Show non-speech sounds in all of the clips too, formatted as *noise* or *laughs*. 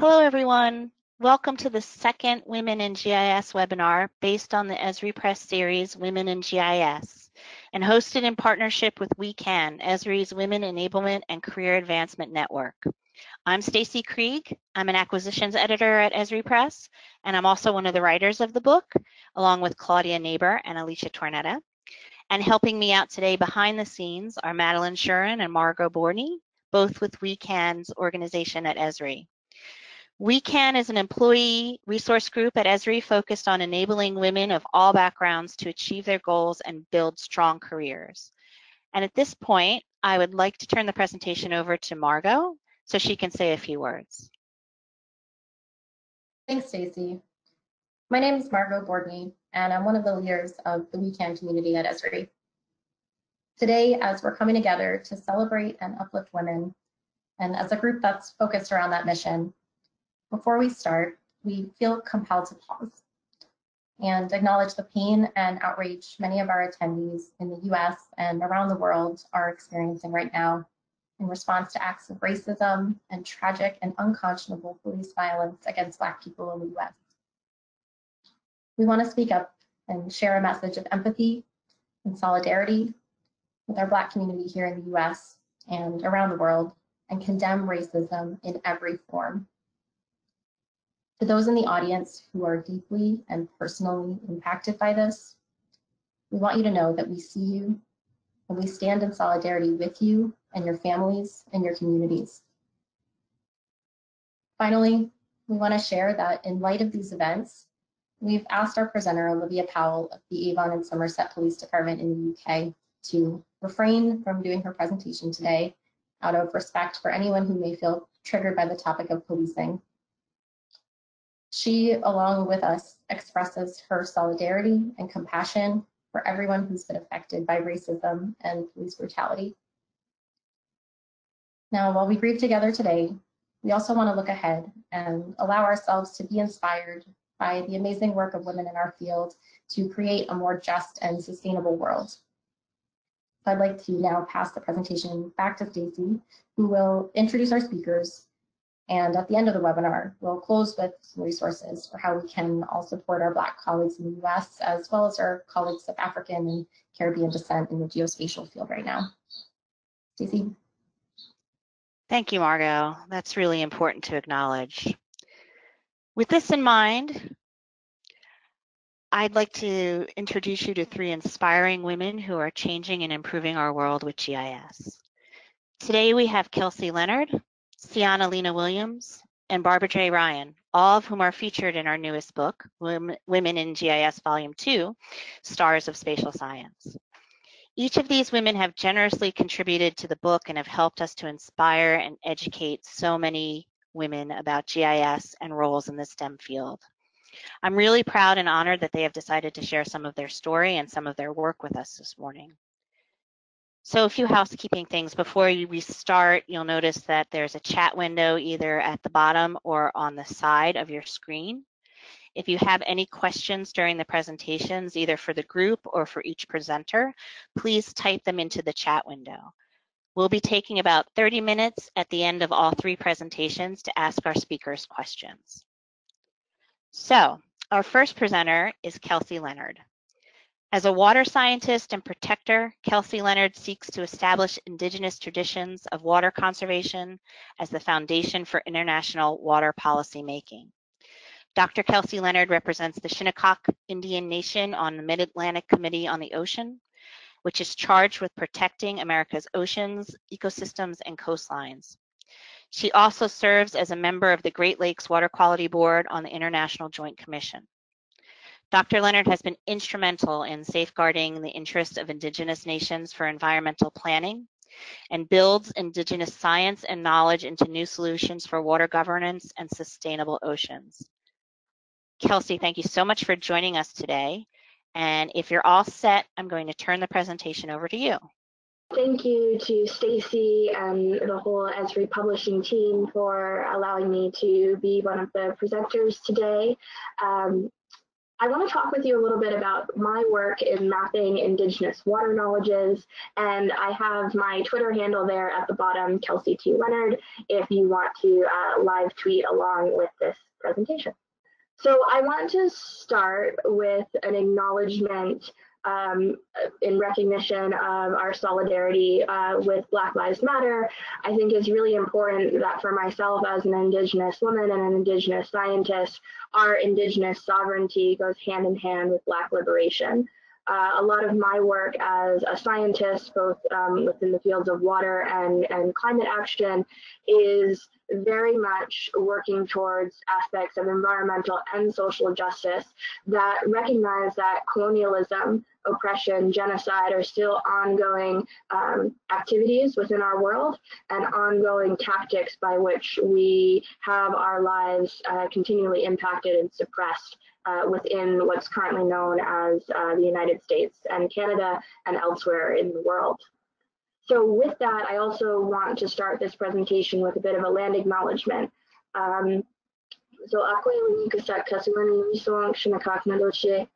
Hello, everyone. Welcome to the second Women in GIS webinar based on the Esri Press series Women in GIS and hosted in partnership with We Can, Esri's Women Enablement and Career Advancement Network. I'm Stacy Krieg. I'm an acquisitions editor at Esri Press, and I'm also one of the writers of the book, along with Claudia Neighbor and Alicia Tornetta. And helping me out today behind the scenes are Madeline Shuren and Margot Borney, both with We Can's organization at Esri. We Can is an employee resource group at Esri focused on enabling women of all backgrounds to achieve their goals and build strong careers. And at this point, I would like to turn the presentation over to Margot so she can say a few words. Thanks, Stacey. My name is Margot Bordney, and I'm one of the leaders of the We Can community at Esri. Today, as we're coming together to celebrate and uplift women, and as a group that's focused around that mission, before we start, we feel compelled to pause and acknowledge the pain and outrage many of our attendees in the US and around the world are experiencing right now in response to acts of racism and tragic and unconscionable police violence against Black people in the US. We want to speak up and share a message of empathy and solidarity with our Black community here in the US and around the world and condemn racism in every form. To those in the audience who are deeply and personally impacted by this, we want you to know that we see you and we stand in solidarity with you and your families and your communities. Finally, we want to share that in light of these events, we've asked our presenter, Olivia Powell of the Avon and Somerset Police Department in the UK, to refrain from doing her presentation today out of respect for anyone who may feel triggered by the topic of policing she, along with us, expresses her solidarity and compassion for everyone who's been affected by racism and police brutality. Now, while we grieve together today, we also want to look ahead and allow ourselves to be inspired by the amazing work of women in our field to create a more just and sustainable world. I'd like to now pass the presentation back to Stacy, who will introduce our speakers and at the end of the webinar, we'll close with some resources for how we can all support our Black colleagues in the US, as well as our colleagues of African and Caribbean descent in the geospatial field right now. Stacey. Thank you, Margot. That's really important to acknowledge. With this in mind, I'd like to introduce you to three inspiring women who are changing and improving our world with GIS. Today we have Kelsey Leonard, Cyhana Lena Williams, and Barbara J. Ryan, all of whom are featured in our newest book, Women in GIS Volume 2, Stars of Spatial Science. Each of these women have generously contributed to the book and have helped us to inspire and educate so many women about GIS and roles in the STEM field. I'm really proud and honored that they have decided to share some of their story and some of their work with us this morning. So a few housekeeping things. Before we start, you'll notice that there's a chat window either at the bottom or on the side of your screen. If you have any questions during the presentations, either for the group or for each presenter, please type them into the chat window. We'll be taking about 30 minutes at the end of all three presentations to ask our speakers questions. So our first presenter is Kelsey Leonard. As a water scientist and protector, Kelsey Leonard seeks to establish indigenous traditions of water conservation as the foundation for international water policy making. Dr. Kelsey Leonard represents the Shinnecock Indian Nation on the Mid-Atlantic Committee on the Ocean, which is charged with protecting America's oceans, ecosystems, and coastlines. She also serves as a member of the Great Lakes Water Quality Board on the International Joint Commission. Dr. Leonard has been instrumental in safeguarding the interests of Indigenous nations for environmental planning and builds Indigenous science and knowledge into new solutions for water governance and sustainable oceans. Kelsey, thank you so much for joining us today. And if you're all set, I'm going to turn the presentation over to you. Thank you to Stacy and the whole Esri Publishing team for allowing me to be one of the presenters today. Um, I want to talk with you a little bit about my work in mapping Indigenous water knowledges, and I have my Twitter handle there at the bottom, Kelsey T. Leonard, if you want to uh, live tweet along with this presentation. So I want to start with an acknowledgement um, in recognition of our solidarity uh, with Black Lives Matter, I think is really important that for myself as an Indigenous woman and an Indigenous scientist, our Indigenous sovereignty goes hand in hand with Black liberation. Uh, a lot of my work as a scientist, both um, within the fields of water and, and climate action, is very much working towards aspects of environmental and social justice that recognize that colonialism, oppression, genocide are still ongoing um, activities within our world and ongoing tactics by which we have our lives uh, continually impacted and suppressed uh, within what's currently known as uh, the United States and Canada and elsewhere in the world. So with that, I also want to start this presentation with a bit of a land acknowledgement. Um, so kasuani misong shinakak nadoche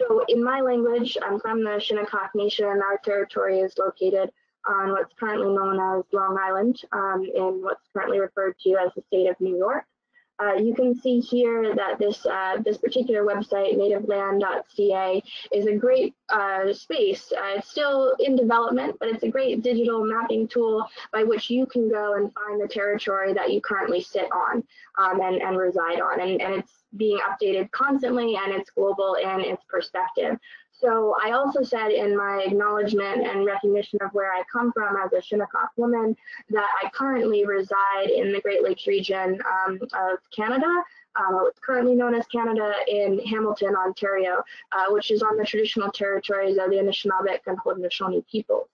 So in my language, I'm from the Shinnecock Nation. Our territory is located on what's currently known as Long Island um, in what's currently referred to as the state of New York. Uh, you can see here that this uh, this particular website, nativeland.ca, is a great uh, space. Uh, it's still in development, but it's a great digital mapping tool by which you can go and find the territory that you currently sit on um, and, and reside on. And, and it's being updated constantly and it's global in its perspective. So I also said in my acknowledgement and recognition of where I come from as a Shinnecock woman that I currently reside in the Great Lakes region um, of Canada, what's currently known as Canada in Hamilton, Ontario, uh, which is on the traditional territories of the Anishinaabeg and Haudenosaunee peoples.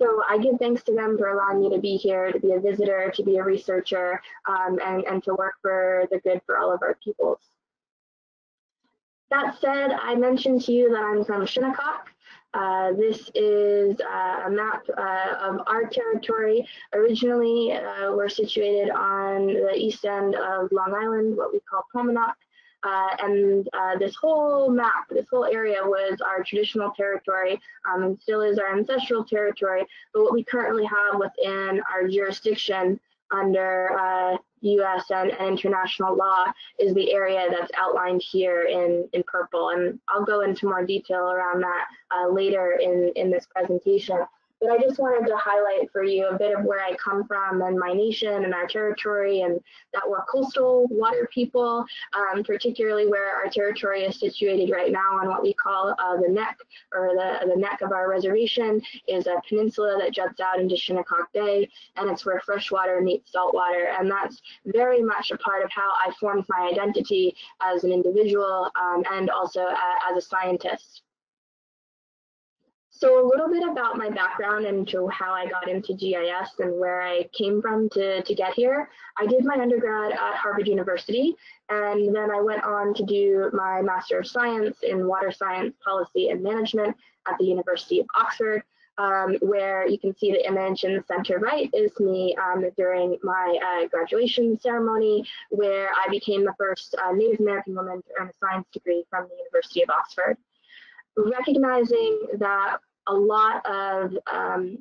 So I give thanks to them for allowing me to be here, to be a visitor, to be a researcher, um, and, and to work for the good for all of our peoples. That said, I mentioned to you that I'm from Shinnecock. Uh, this is uh, a map uh, of our territory. Originally, uh, we're situated on the east end of Long Island, what we call Paumanok. Uh, and uh, this whole map, this whole area was our traditional territory um, and still is our ancestral territory. But what we currently have within our jurisdiction under uh, US and, and, international law is the area that's outlined here in, in purple. And I'll go into more detail around that uh, later in, in this presentation. But I just wanted to highlight for you a bit of where I come from and my nation and our territory and that we're coastal water people, um, particularly where our territory is situated right now on what we call uh, the neck or the, the neck of our reservation is a peninsula that juts out into Shinnecock Bay and it's where freshwater meets saltwater and that's very much a part of how I formed my identity as an individual um, and also uh, as a scientist. So a little bit about my background and to how I got into GIS and where I came from to, to get here. I did my undergrad at Harvard University, and then I went on to do my Master of Science in Water Science Policy and Management at the University of Oxford, um, where you can see the image in the center right is me um, during my uh, graduation ceremony, where I became the first uh, Native American woman to earn a science degree from the University of Oxford. Recognizing that a lot of um,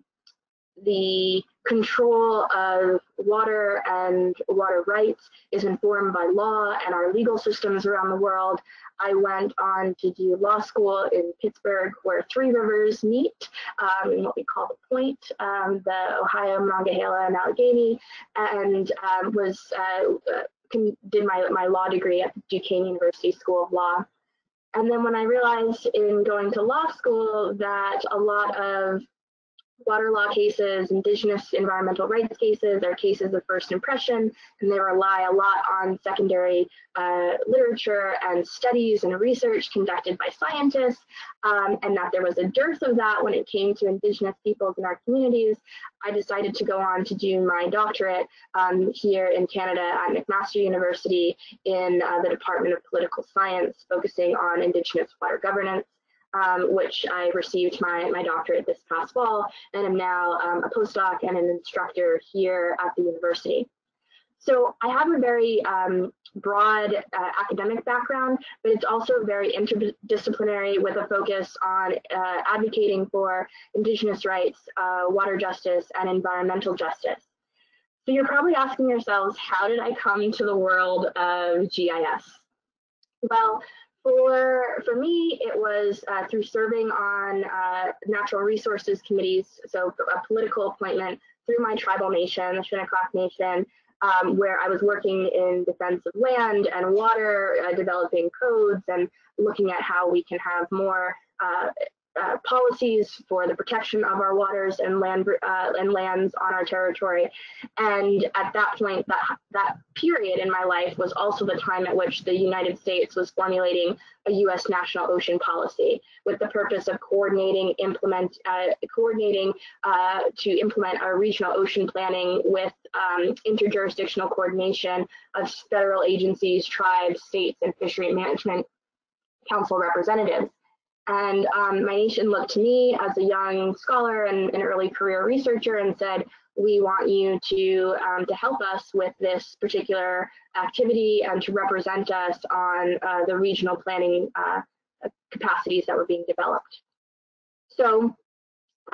the control of water and water rights is informed by law and our legal systems around the world. I went on to do law school in Pittsburgh where three rivers meet um, in what we call the point, um, the Ohio, Monongahela, and Allegheny, and um, was uh, uh did my, my law degree at Duquesne University School of Law. And then when I realized in going to law school that a lot of water law cases, indigenous environmental rights cases are cases of first impression, and they rely a lot on secondary uh, literature and studies and research conducted by scientists, um, and that there was a dearth of that when it came to indigenous peoples in our communities. I decided to go on to do my doctorate um, here in Canada at McMaster University in uh, the Department of Political Science, focusing on indigenous water governance um, which I received my, my doctorate this past fall and I'm now um, a postdoc and an instructor here at the university. So I have a very um, broad uh, academic background, but it's also very interdisciplinary with a focus on uh, advocating for Indigenous rights, uh, water justice, and environmental justice. So you're probably asking yourselves, how did I come to the world of GIS? Well, for, for me, it was uh, through serving on uh, natural resources committees, so a political appointment through my tribal nation, the Shinnecock Nation, um, where I was working in defense of land and water, uh, developing codes and looking at how we can have more uh, policies for the protection of our waters and land uh, and lands on our territory. And at that point, that that period in my life was also the time at which the United States was formulating a U.S. national ocean policy with the purpose of coordinating, implement, uh, coordinating uh, to implement our regional ocean planning with um, interjurisdictional coordination of federal agencies, tribes, states, and fishery management council representatives. And um, my nation looked to me as a young scholar and an early career researcher and said, we want you to, um, to help us with this particular activity and to represent us on uh, the regional planning uh, capacities that were being developed. So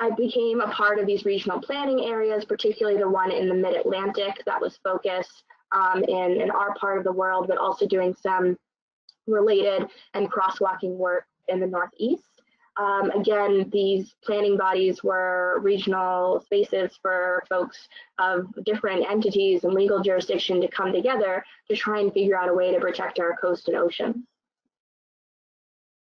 I became a part of these regional planning areas, particularly the one in the mid-Atlantic that was focused um, in, in our part of the world, but also doing some related and crosswalking work in the Northeast. Um, again, these planning bodies were regional spaces for folks of different entities and legal jurisdiction to come together to try and figure out a way to protect our coast and oceans.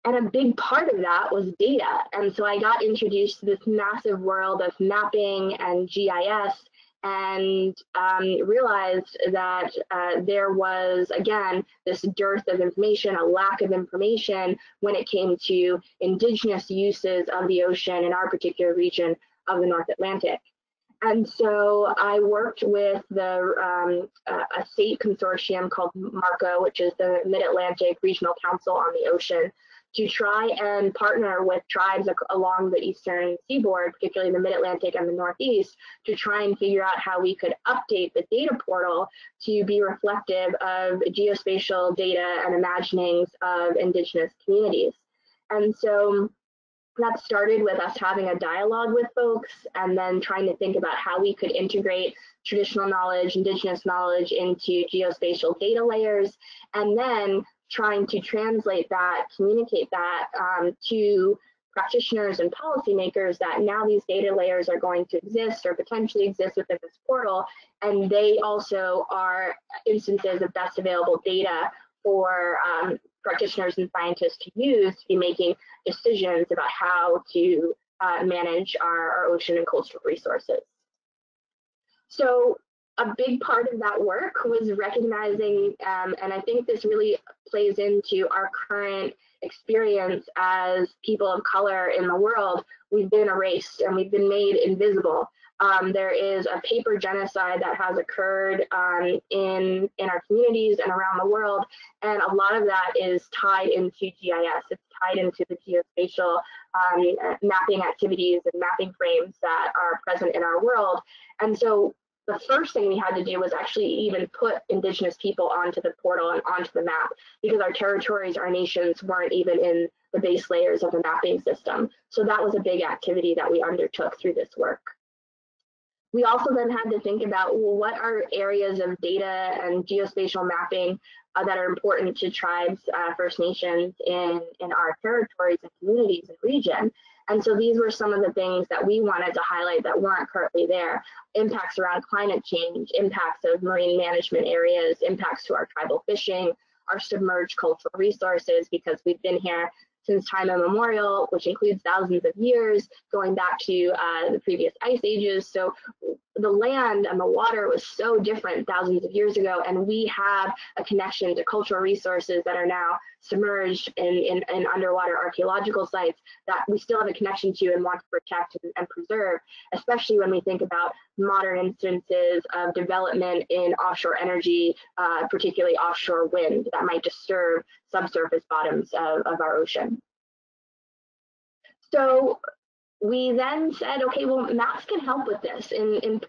And a big part of that was data. And so I got introduced to this massive world of mapping and GIS and um, realized that uh, there was, again, this dearth of information, a lack of information when it came to indigenous uses of the ocean in our particular region of the North Atlantic. And so I worked with the um, a state consortium called MARCO, which is the Mid-Atlantic Regional Council on the Ocean, to try and partner with tribes along the eastern seaboard, particularly the mid-Atlantic and the Northeast, to try and figure out how we could update the data portal to be reflective of geospatial data and imaginings of indigenous communities. And so that started with us having a dialogue with folks and then trying to think about how we could integrate traditional knowledge, indigenous knowledge into geospatial data layers, and then trying to translate that, communicate that um, to practitioners and policymakers that now these data layers are going to exist or potentially exist within this portal, and they also are instances of best available data for um, practitioners and scientists to use to be making decisions about how to uh, manage our, our ocean and coastal resources. So a big part of that work was recognizing, um, and I think this really plays into our current experience as people of color in the world. We've been erased and we've been made invisible. Um, there is a paper genocide that has occurred um, in in our communities and around the world, and a lot of that is tied into GIS. It's tied into the geospatial um, mapping activities and mapping frames that are present in our world. And so the first thing we had to do was actually even put indigenous people onto the portal and onto the map because our territories, our nations weren't even in the base layers of the mapping system. So that was a big activity that we undertook through this work. We also then had to think about well, what are areas of data and geospatial mapping uh, that are important to tribes, uh, First Nations in, in our territories and communities and region. And so these were some of the things that we wanted to highlight that weren't currently there. Impacts around climate change, impacts of marine management areas, impacts to our tribal fishing, our submerged cultural resources, because we've been here since time immemorial, which includes thousands of years, going back to uh, the previous ice ages. So the land and the water was so different thousands of years ago, and we have a connection to cultural resources that are now submerged in, in, in underwater archaeological sites that we still have a connection to and want to protect and, and preserve, especially when we think about modern instances of development in offshore energy, uh, particularly offshore wind, that might disturb subsurface bottoms of, of our ocean. So we then said, okay, well, maps can help with this. In, in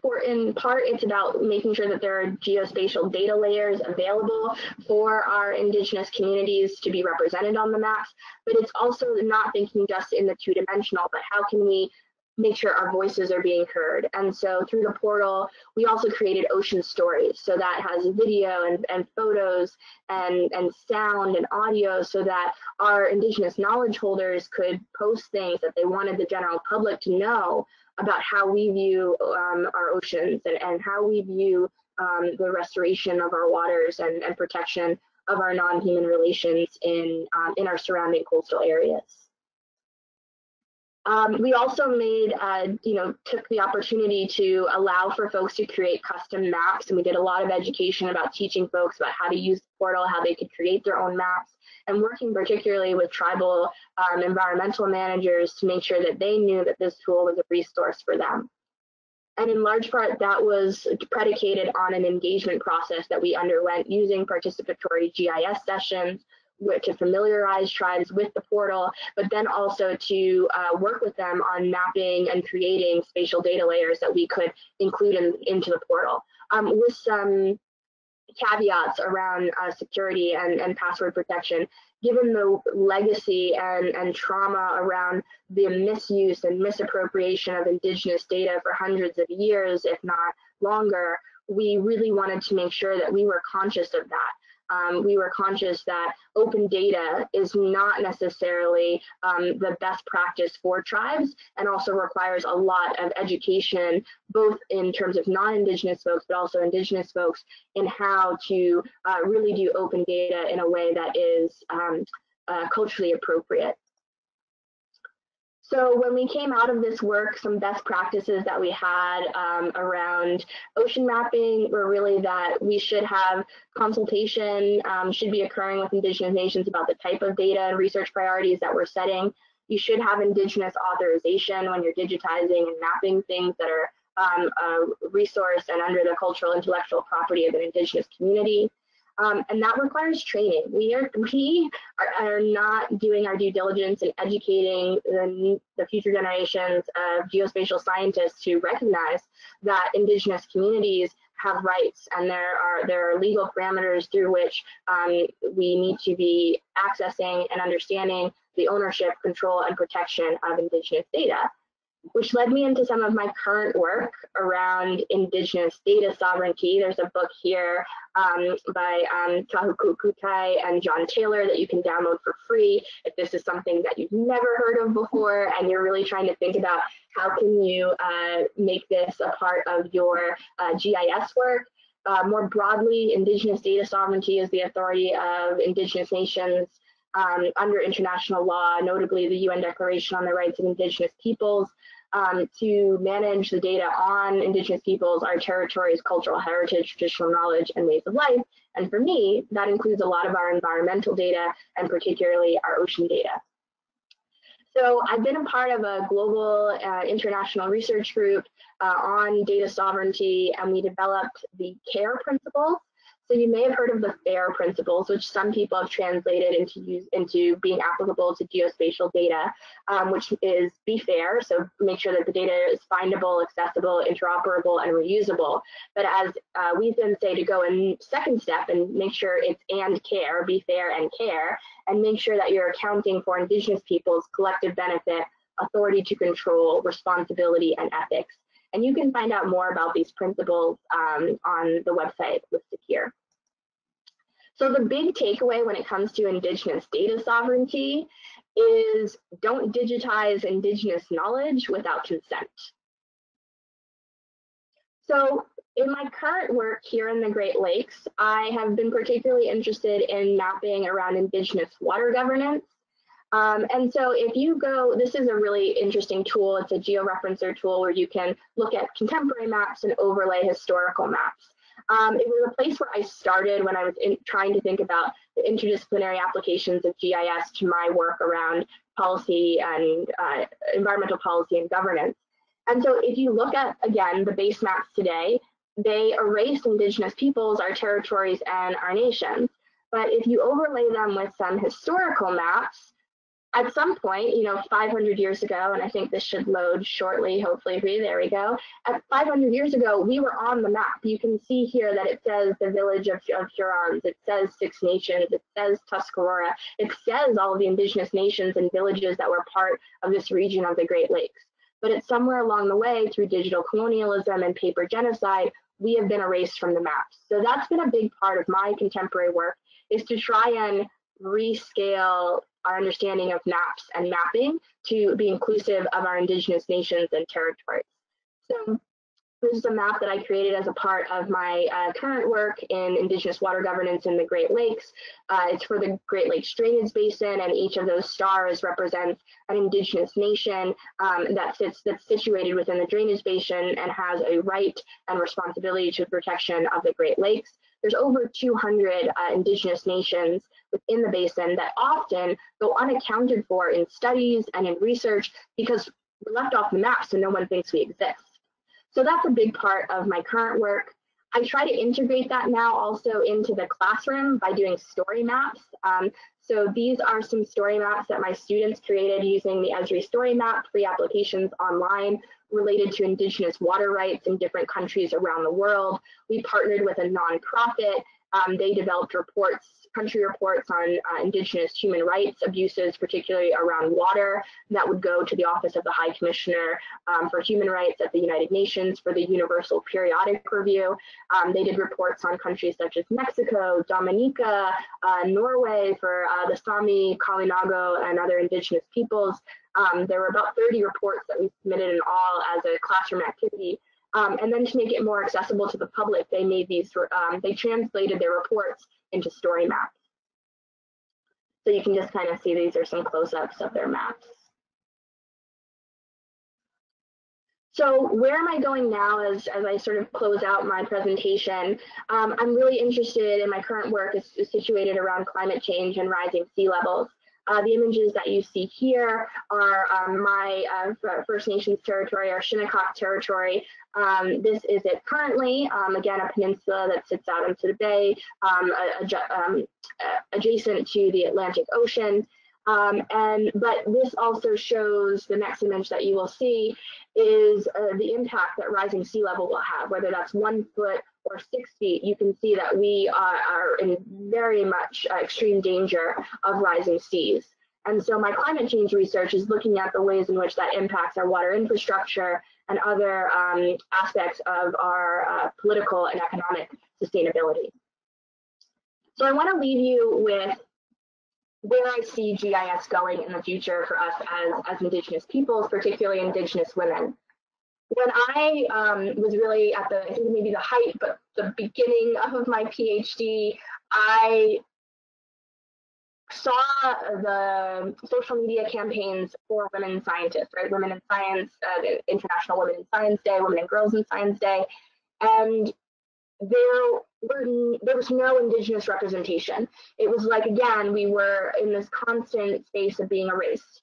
part, it's about making sure that there are geospatial data layers available for our indigenous communities to be represented on the maps, but it's also not thinking just in the two-dimensional, but how can we make sure our voices are being heard. And so through the portal, we also created Ocean Stories. So that has video and, and photos and, and sound and audio so that our Indigenous knowledge holders could post things that they wanted the general public to know about how we view um, our oceans and, and how we view um, the restoration of our waters and, and protection of our non-human relations in, um, in our surrounding coastal areas. Um, we also made, uh, you know, took the opportunity to allow for folks to create custom maps. And we did a lot of education about teaching folks about how to use the portal, how they could create their own maps, and working particularly with tribal um, environmental managers to make sure that they knew that this tool was a resource for them. And in large part, that was predicated on an engagement process that we underwent using participatory GIS sessions, to familiarize tribes with the portal, but then also to uh, work with them on mapping and creating spatial data layers that we could include in, into the portal um, with some caveats around uh, security and, and password protection. Given the legacy and, and trauma around the misuse and misappropriation of indigenous data for hundreds of years, if not longer, we really wanted to make sure that we were conscious of that um, we were conscious that open data is not necessarily um, the best practice for tribes and also requires a lot of education, both in terms of non-Indigenous folks, but also Indigenous folks in how to uh, really do open data in a way that is um, uh, culturally appropriate. So when we came out of this work, some best practices that we had um, around ocean mapping were really that we should have consultation um, should be occurring with Indigenous nations about the type of data and research priorities that we're setting. You should have Indigenous authorization when you're digitizing and mapping things that are um, a resource and under the cultural intellectual property of an Indigenous community. Um, and that requires training. We are we are, are, not doing our due diligence in educating the, the future generations of geospatial scientists to recognize that indigenous communities have rights and there are there are legal parameters through which um, we need to be accessing and understanding the ownership, control, and protection of indigenous data which led me into some of my current work around Indigenous data sovereignty. There's a book here um, by um, Tahu Kukutai and John Taylor that you can download for free if this is something that you've never heard of before and you're really trying to think about how can you uh, make this a part of your uh, GIS work. Uh, more broadly, Indigenous data sovereignty is the authority of Indigenous nations um, under international law, notably the UN Declaration on the Rights of Indigenous Peoples, um, to manage the data on Indigenous peoples, our territories, cultural heritage, traditional knowledge, and ways of life. And for me, that includes a lot of our environmental data and particularly our ocean data. So I've been a part of a global uh, international research group uh, on data sovereignty, and we developed the CARE principles, so you may have heard of the FAIR principles, which some people have translated into use, into being applicable to geospatial data, um, which is be fair. So make sure that the data is findable, accessible, interoperable, and reusable. But as uh, we then say to go in second step and make sure it's and care, be fair and care, and make sure that you're accounting for Indigenous people's collective benefit, authority to control, responsibility, and ethics. And you can find out more about these principles um, on the website listed here. So the big takeaway when it comes to Indigenous data sovereignty is don't digitize Indigenous knowledge without consent. So in my current work here in the Great Lakes, I have been particularly interested in mapping around Indigenous water governance. Um, and so if you go, this is a really interesting tool. It's a georeferencer tool where you can look at contemporary maps and overlay historical maps. Um, it was a place where I started when I was in, trying to think about the interdisciplinary applications of GIS to my work around policy and uh, environmental policy and governance. And so if you look at, again, the base maps today, they erase indigenous peoples, our territories, and our nations. But if you overlay them with some historical maps, at some point, you know, 500 years ago, and I think this should load shortly, hopefully there we go. At 500 years ago, we were on the map. You can see here that it says the village of, of Hurons, it says Six Nations, it says Tuscarora, it says all of the indigenous nations and villages that were part of this region of the Great Lakes. But it's somewhere along the way through digital colonialism and paper genocide, we have been erased from the maps. So that's been a big part of my contemporary work is to try and rescale our understanding of maps and mapping to be inclusive of our indigenous nations and territories. So this is a map that I created as a part of my uh, current work in Indigenous water governance in the Great Lakes. Uh, it's for the Great Lakes Drainage Basin, and each of those stars represents an Indigenous nation um, that sits that's situated within the drainage basin and has a right and responsibility to protection of the Great Lakes. There's over 200 uh, indigenous nations within the basin that often go unaccounted for in studies and in research because we're left off the map so no one thinks we exist. So that's a big part of my current work. I try to integrate that now also into the classroom by doing story maps. Um, so these are some story maps that my students created using the Esri Story Map free applications online related to indigenous water rights in different countries around the world. We partnered with a nonprofit um, they developed reports, country reports on uh, indigenous human rights abuses, particularly around water, that would go to the Office of the High Commissioner um, for Human Rights at the United Nations for the Universal Periodic Review. Um, they did reports on countries such as Mexico, Dominica, uh, Norway for uh, the Sami, Kalinago, and other indigenous peoples. Um, there were about 30 reports that we submitted in all as a classroom activity um, and then to make it more accessible to the public, they made these, um, they translated their reports into story maps. So you can just kind of see these are some close-ups of their maps. So where am I going now as, as I sort of close out my presentation? Um, I'm really interested in my current work is, is situated around climate change and rising sea levels. Uh, the images that you see here are um, my uh, First Nations territory, our Shinnecock territory. Um, this is it currently, um, again, a peninsula that sits out into the bay, um, um, adjacent to the Atlantic Ocean. Um, and but this also shows the next image that you will see is uh, the impact that rising sea level will have, whether that's one foot or six feet, you can see that we are, are in very much uh, extreme danger of rising seas. And so my climate change research is looking at the ways in which that impacts our water infrastructure and other um, aspects of our uh, political and economic sustainability. So I want to leave you with where I see GIS going in the future for us as, as Indigenous peoples, particularly Indigenous women when I um, was really at the, I think maybe the height, but the beginning of my PhD, I saw the social media campaigns for women scientists, right? Women in Science, uh, International Women in Science Day, Women and Girls in Science Day, and there were there was no indigenous representation. It was like again we were in this constant space of being erased.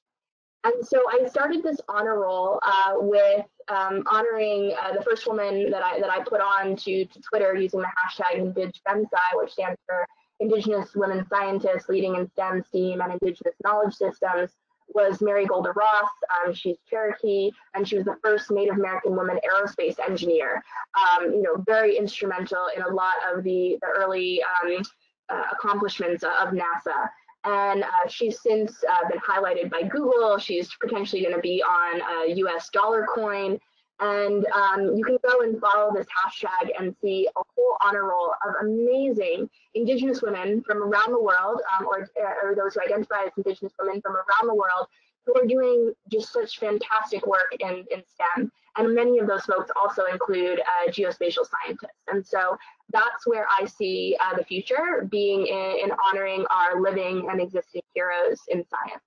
And so I started this honor roll uh, with um, honoring uh, the first woman that I that I put on to, to Twitter using the hashtag IndigFemSci, which stands for Indigenous Women Scientists Leading in STEM, STEAM, and Indigenous Knowledge Systems, was Mary Golda Ross. Um, she's Cherokee, and she was the first Native American woman aerospace engineer. Um, you know, very instrumental in a lot of the the early um, uh, accomplishments of NASA and uh, she's since uh, been highlighted by Google. She's potentially going to be on a US dollar coin. And um, you can go and follow this hashtag and see a whole honor roll of amazing Indigenous women from around the world, um, or, or those who identify as Indigenous women from around the world, who are doing just such fantastic work in, in STEM. And many of those folks also include uh, geospatial scientists. And so that's where I see uh, the future being in, in, honoring our living and existing heroes in science.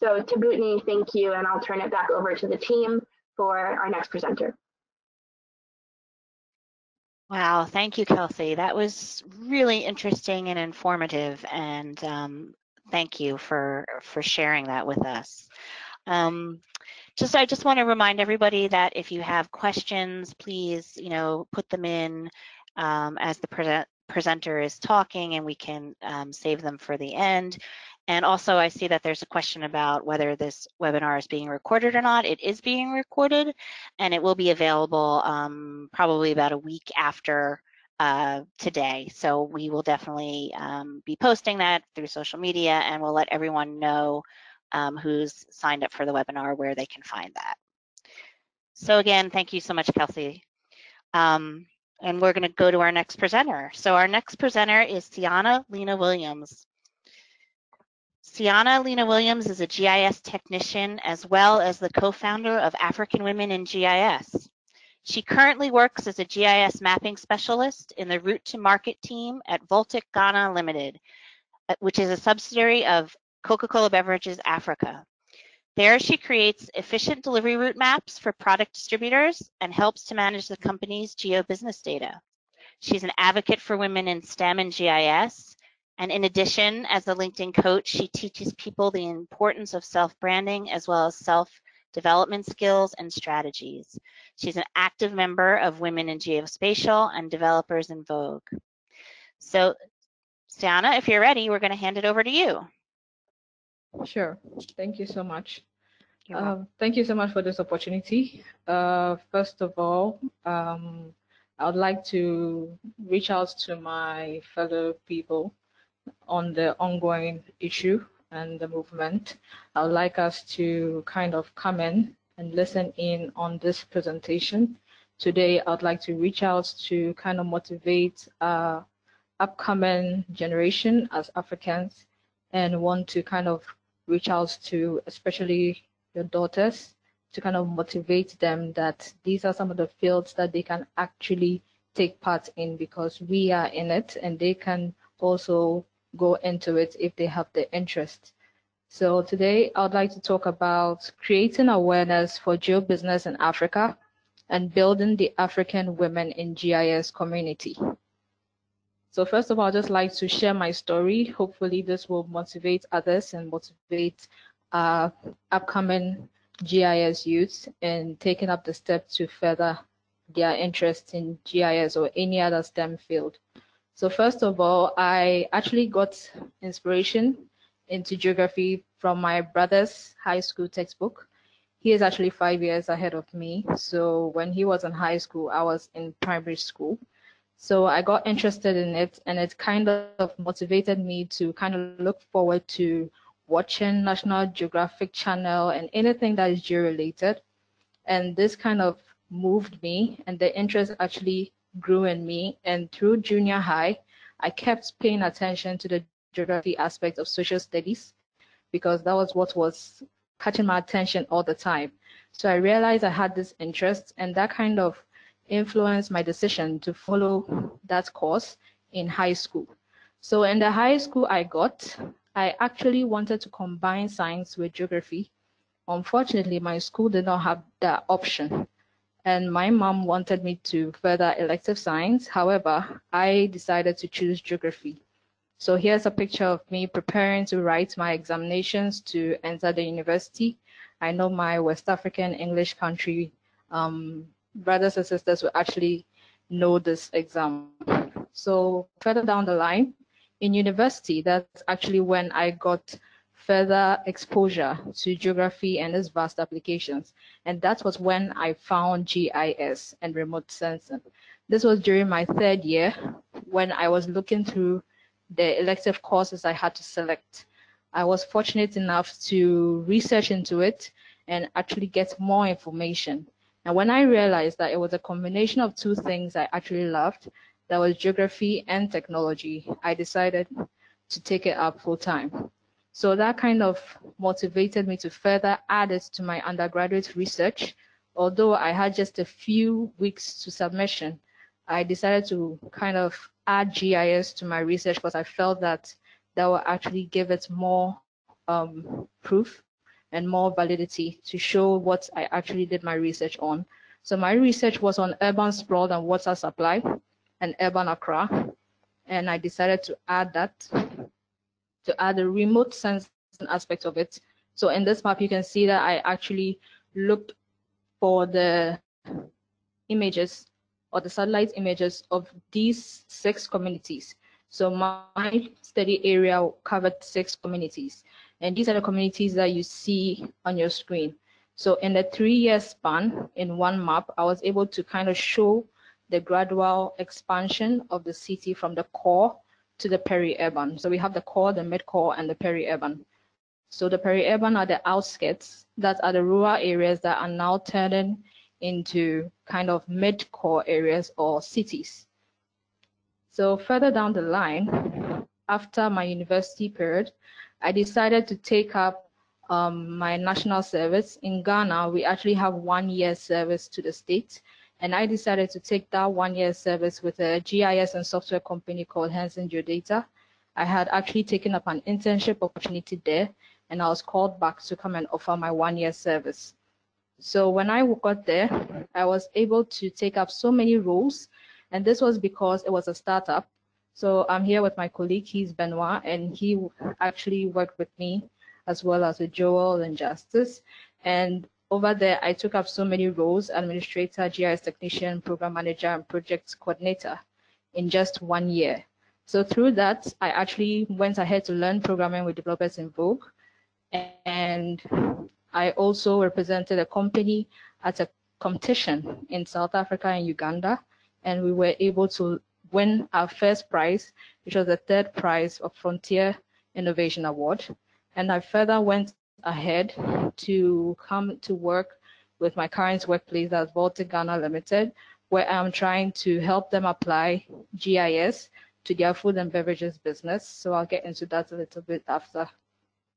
So Tabutni, thank you, and I'll turn it back over to the team for our next presenter. Wow, thank you, Kelsey. That was really interesting and informative, and um, thank you for for sharing that with us. Um, just I just want to remind everybody that if you have questions, please you know put them in um, as the pre presenter is talking, and we can um, save them for the end. And also I see that there's a question about whether this webinar is being recorded or not. It is being recorded and it will be available um, probably about a week after uh, today. So we will definitely um, be posting that through social media and we'll let everyone know um, who's signed up for the webinar where they can find that. So again, thank you so much, Kelsey. Um, and we're gonna go to our next presenter. So our next presenter is Cyhana Lena Williams. Cyhana Lena Williams is a GIS technician as well as the co-founder of African Women in GIS. She currently works as a GIS mapping specialist in the route to market team at Voltic Ghana Limited, uh, which is a subsidiary of Coca-Cola Beverages Africa. There, she creates efficient delivery route maps for product distributors and helps to manage the company's geo-business data. She's an advocate for women in STEM and GIS. And in addition, as a LinkedIn coach, she teaches people the importance of self-branding as well as self-development skills and strategies. She's an active member of Women in Geospatial and Developers in Vogue. So, Cyhana, if you're ready, we're going to hand it over to you. Sure. Thank you so much. Um, thank you so much for this opportunity. Uh, first of all, um, I would like to reach out to my fellow people on the ongoing issue and the movement. I would like us to kind of come in and listen in on this presentation. Today, I'd like to reach out to kind of motivate uh, upcoming generation as Africans and want to kind of reach out to especially your daughters to kind of motivate them that these are some of the fields that they can actually take part in because we are in it and they can also go into it if they have the interest. So today I would like to talk about creating awareness for geobusiness in Africa and building the African women in GIS community. So first of all, I'd just like to share my story. Hopefully this will motivate others and motivate uh, upcoming GIS youths in taking up the step to further their interest in GIS or any other STEM field. So first of all, I actually got inspiration into geography from my brother's high school textbook. He is actually five years ahead of me. So when he was in high school, I was in primary school. So I got interested in it and it kind of motivated me to kind of look forward to watching National Geographic Channel and anything that is geo related. And this kind of moved me and the interest actually grew in me. And through junior high, I kept paying attention to the geography aspect of social studies because that was what was catching my attention all the time. So I realized I had this interest and that kind of influenced my decision to follow that course in high school. So in the high school I got, I actually wanted to combine science with geography. Unfortunately, my school did not have that option. And my mom wanted me to further elective science. However, I decided to choose geography. So here's a picture of me preparing to write my examinations to enter the university. I know my West African English country um, brothers and sisters will actually know this exam. So further down the line, in university, that's actually when I got further exposure to geography and its vast applications. And that was when I found GIS and remote sensing. This was during my third year when I was looking through the elective courses I had to select. I was fortunate enough to research into it and actually get more information. And when I realized that it was a combination of two things I actually loved, that was geography and technology, I decided to take it up full time. So that kind of motivated me to further add it to my undergraduate research. Although I had just a few weeks to submission, I decided to kind of add GIS to my research because I felt that that will actually give it more um, proof and more validity to show what I actually did my research on. So my research was on urban sprawl and water supply and urban Accra. And I decided to add that, to add the remote sensing aspect of it. So in this map, you can see that I actually looked for the images or the satellite images of these six communities. So my study area covered six communities. And these are the communities that you see on your screen. So in the three-year span in one map, I was able to kind of show the gradual expansion of the city from the core to the peri-urban. So we have the core, the mid-core, and the peri-urban. So the peri-urban are the outskirts, that are the rural areas that are now turning into kind of mid-core areas or cities. So further down the line, after my university period, I decided to take up um, my national service. In Ghana, we actually have one year service to the state. And I decided to take that one year service with a GIS and software company called Hansen Geodata. I had actually taken up an internship opportunity there and I was called back to come and offer my one year service. So when I got there, I was able to take up so many roles, and this was because it was a startup. So I'm here with my colleague, he's Benoit, and he actually worked with me as well as with Joel and Justice. And over there, I took up so many roles, administrator, GIS technician, program manager, and project coordinator in just one year. So through that, I actually went ahead to learn programming with developers in Vogue. And I also represented a company at a competition in South Africa and Uganda, and we were able to win our first prize, which was the third prize of Frontier Innovation Award. And I further went ahead to come to work with my current workplace as Baltic Ghana Limited, where I'm trying to help them apply GIS to their food and beverages business. So I'll get into that a little bit after.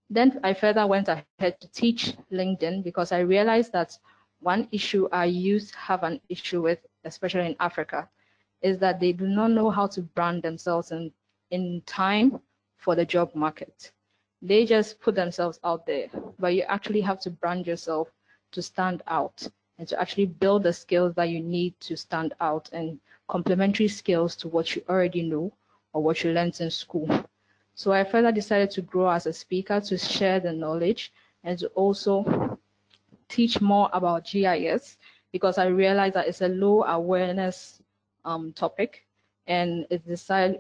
Then I further went ahead to teach LinkedIn because I realized that one issue our youth have an issue with, especially in Africa, is that they do not know how to brand themselves in, in time for the job market. They just put themselves out there, but you actually have to brand yourself to stand out and to actually build the skills that you need to stand out and complementary skills to what you already know or what you learned in school. So I further decided to grow as a speaker to share the knowledge and to also teach more about GIS because I realized that it's a low awareness um, topic and it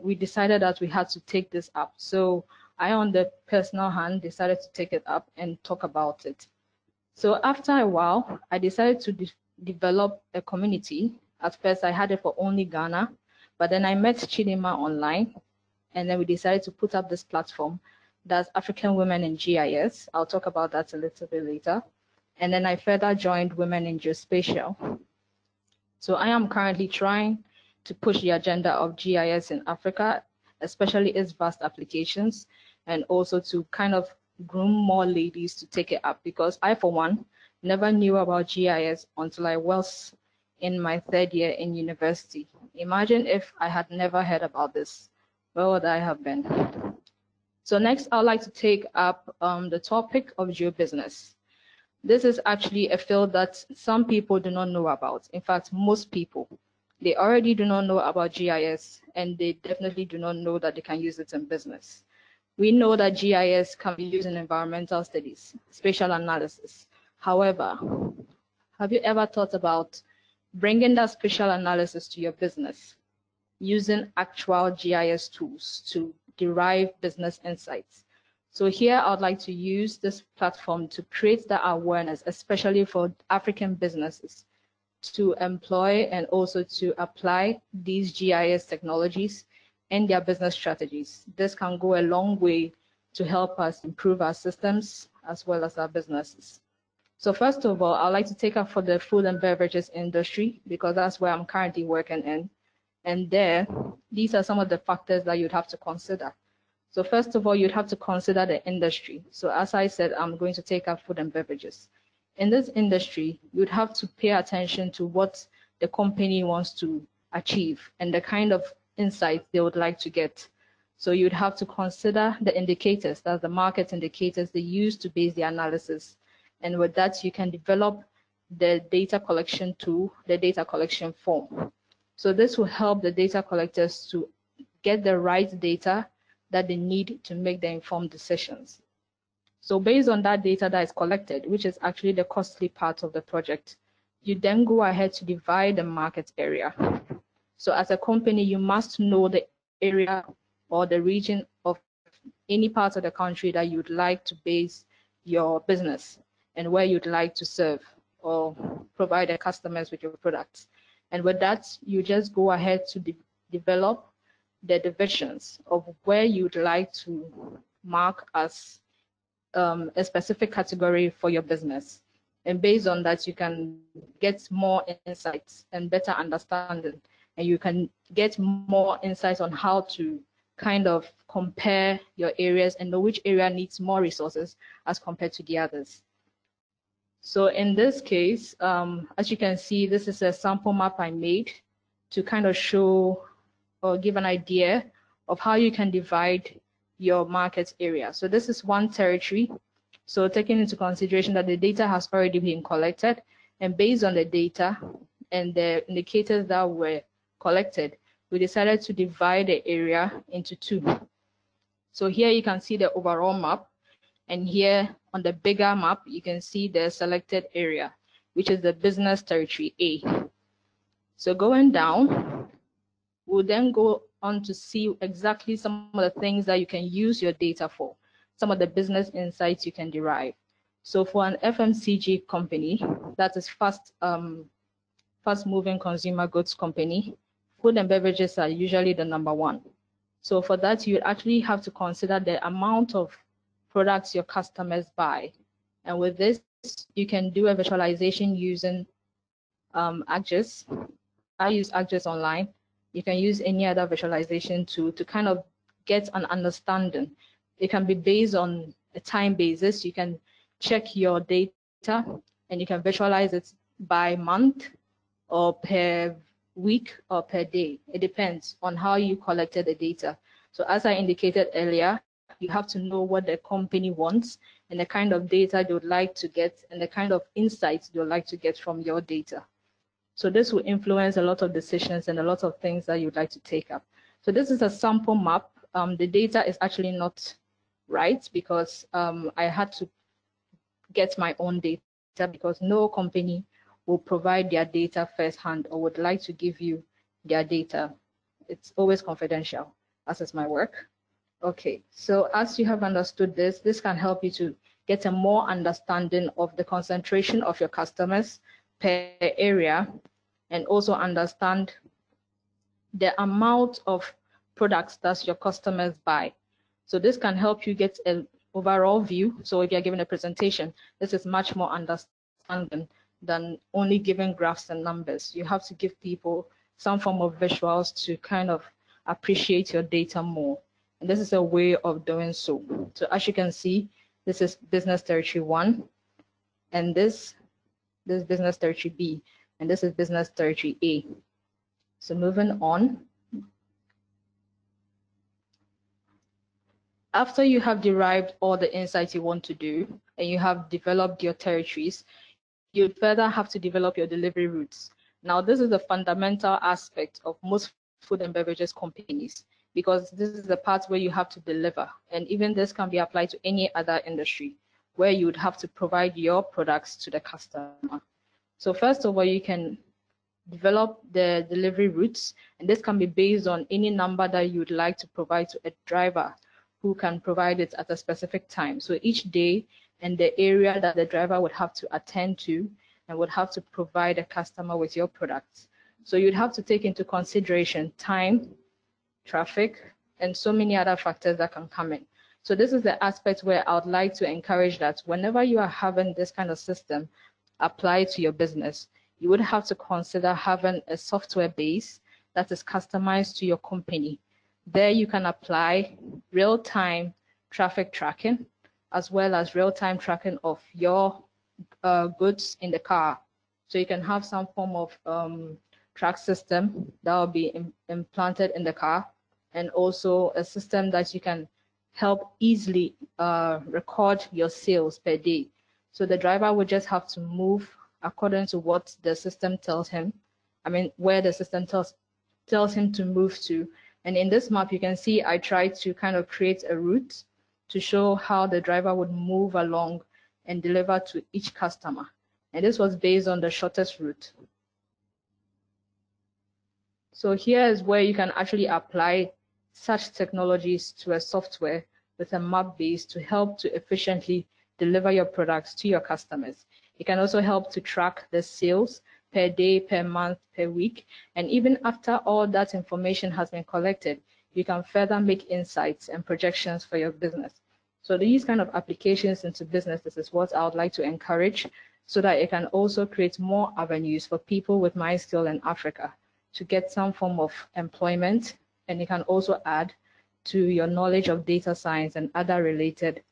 we decided that we had to take this up. So I, on the personal hand, decided to take it up and talk about it. So after a while, I decided to de develop a community. At first, I had it for only Ghana, but then I met Chidima online and then we decided to put up this platform that's African Women in GIS. I'll talk about that a little bit later. And then I further joined Women in Geospatial. So I am currently trying to push the agenda of GIS in Africa, especially its vast applications, and also to kind of groom more ladies to take it up because I, for one, never knew about GIS until I was in my third year in university. Imagine if I had never heard about this where would I have been? So next, I'd like to take up um, the topic of geobusiness. This is actually a field that some people do not know about. In fact, most people, they already do not know about GIS and they definitely do not know that they can use it in business. We know that GIS can be used in environmental studies, spatial analysis. However, have you ever thought about bringing that spatial analysis to your business? using actual GIS tools to derive business insights. So here I'd like to use this platform to create that awareness, especially for African businesses to employ and also to apply these GIS technologies in their business strategies. This can go a long way to help us improve our systems as well as our businesses. So first of all, I'd like to take up for the food and beverages industry because that's where I'm currently working in. And there, these are some of the factors that you'd have to consider. So first of all, you'd have to consider the industry. So as I said, I'm going to take up food and beverages. In this industry, you'd have to pay attention to what the company wants to achieve and the kind of insights they would like to get. So you'd have to consider the indicators, that's the market indicators they use to base the analysis. And with that, you can develop the data collection tool, the data collection form. So this will help the data collectors to get the right data that they need to make the informed decisions. So based on that data that is collected, which is actually the costly part of the project, you then go ahead to divide the market area. So as a company, you must know the area or the region of any part of the country that you'd like to base your business and where you'd like to serve or provide the customers with your products. And with that, you just go ahead to de develop the divisions of where you'd like to mark as um, a specific category for your business. And based on that, you can get more insights and better understanding. And you can get more insights on how to kind of compare your areas and know which area needs more resources as compared to the others. So in this case, um, as you can see, this is a sample map I made to kind of show or give an idea of how you can divide your market area. So this is one territory. So taking into consideration that the data has already been collected and based on the data and the indicators that were collected, we decided to divide the area into two. So here you can see the overall map and here on the bigger map, you can see the selected area, which is the business territory A. So going down, we'll then go on to see exactly some of the things that you can use your data for, some of the business insights you can derive. So for an FMCG company, that is fast, um, fast moving consumer goods company, food and beverages are usually the number one. So for that, you actually have to consider the amount of products your customers buy. And with this, you can do a visualization using um. I use ArcGIS online you can use any other visualization tool to kind of get an understanding. It can be based on a time basis. You can check your data and you can visualize it by month or per week or per day. It depends on how you collected the data. So as I indicated earlier, you have to know what the company wants and the kind of data they would like to get and the kind of insights they would like to get from your data. So this will influence a lot of decisions and a lot of things that you'd like to take up. So this is a sample map. Um, the data is actually not right because um, I had to get my own data because no company will provide their data firsthand or would like to give you their data. It's always confidential, as is my work. Okay, so as you have understood this, this can help you to get a more understanding of the concentration of your customers per area and also understand the amount of products that your customers buy. So this can help you get an overall view. So if you're giving a presentation, this is much more understanding than only giving graphs and numbers. You have to give people some form of visuals to kind of appreciate your data more. And this is a way of doing so. So as you can see, this is business territory one, and this this business territory B, and this is business territory A. So moving on. After you have derived all the insights you want to do and you have developed your territories, you further have to develop your delivery routes. Now, this is a fundamental aspect of most food and beverages companies because this is the part where you have to deliver. And even this can be applied to any other industry where you would have to provide your products to the customer. So first of all, you can develop the delivery routes, and this can be based on any number that you would like to provide to a driver who can provide it at a specific time. So each day and the area that the driver would have to attend to and would have to provide a customer with your products. So you'd have to take into consideration time, traffic, and so many other factors that can come in. So this is the aspect where I would like to encourage that whenever you are having this kind of system applied to your business, you would have to consider having a software base that is customized to your company. There you can apply real-time traffic tracking as well as real-time tracking of your uh, goods in the car. So you can have some form of um, track system that will be Im implanted in the car and also a system that you can help easily uh, record your sales per day. So the driver would just have to move according to what the system tells him. I mean, where the system tells tells him to move to. And in this map, you can see I tried to kind of create a route to show how the driver would move along and deliver to each customer. And this was based on the shortest route. So here is where you can actually apply such technologies to a software with a map base to help to efficiently deliver your products to your customers. It can also help to track the sales per day, per month, per week. And even after all that information has been collected, you can further make insights and projections for your business. So these kind of applications into businesses is what I would like to encourage so that it can also create more avenues for people with my skill in Africa to get some form of employment and it can also add to your knowledge of data science and other related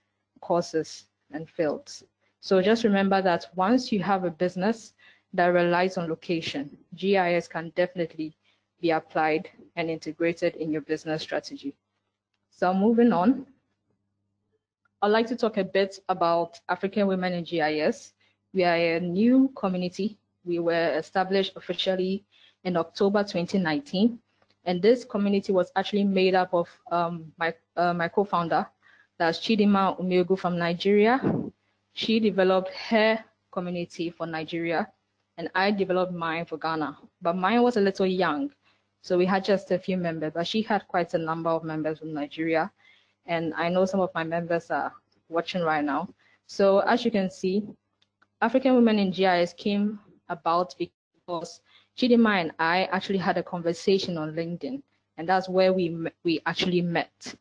courses and fields. So just remember that once you have a business that relies on location, GIS can definitely be applied and integrated in your business strategy. So moving on, I'd like to talk a bit about African Women in GIS. We are a new community. We were established officially in October 2019. And this community was actually made up of um, my, uh, my co-founder, that's Chidima Umegu from Nigeria. She developed her community for Nigeria, and I developed mine for Ghana. But mine was a little young, so we had just a few members, but she had quite a number of members from Nigeria. And I know some of my members are watching right now. So as you can see, African Women in GIS came about because Chidima and I actually had a conversation on LinkedIn, and that's where we we actually met.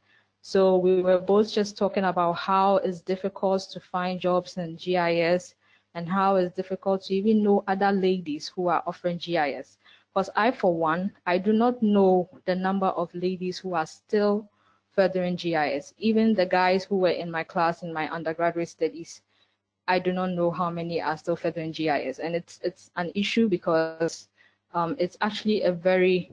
So we were both just talking about how it's difficult to find jobs in GIS and how it's difficult to even know other ladies who are offering GIS. Because I, for one, I do not know the number of ladies who are still furthering GIS. Even the guys who were in my class in my undergraduate studies, I do not know how many are still furthering GIS. And it's it's an issue because um, it's actually a very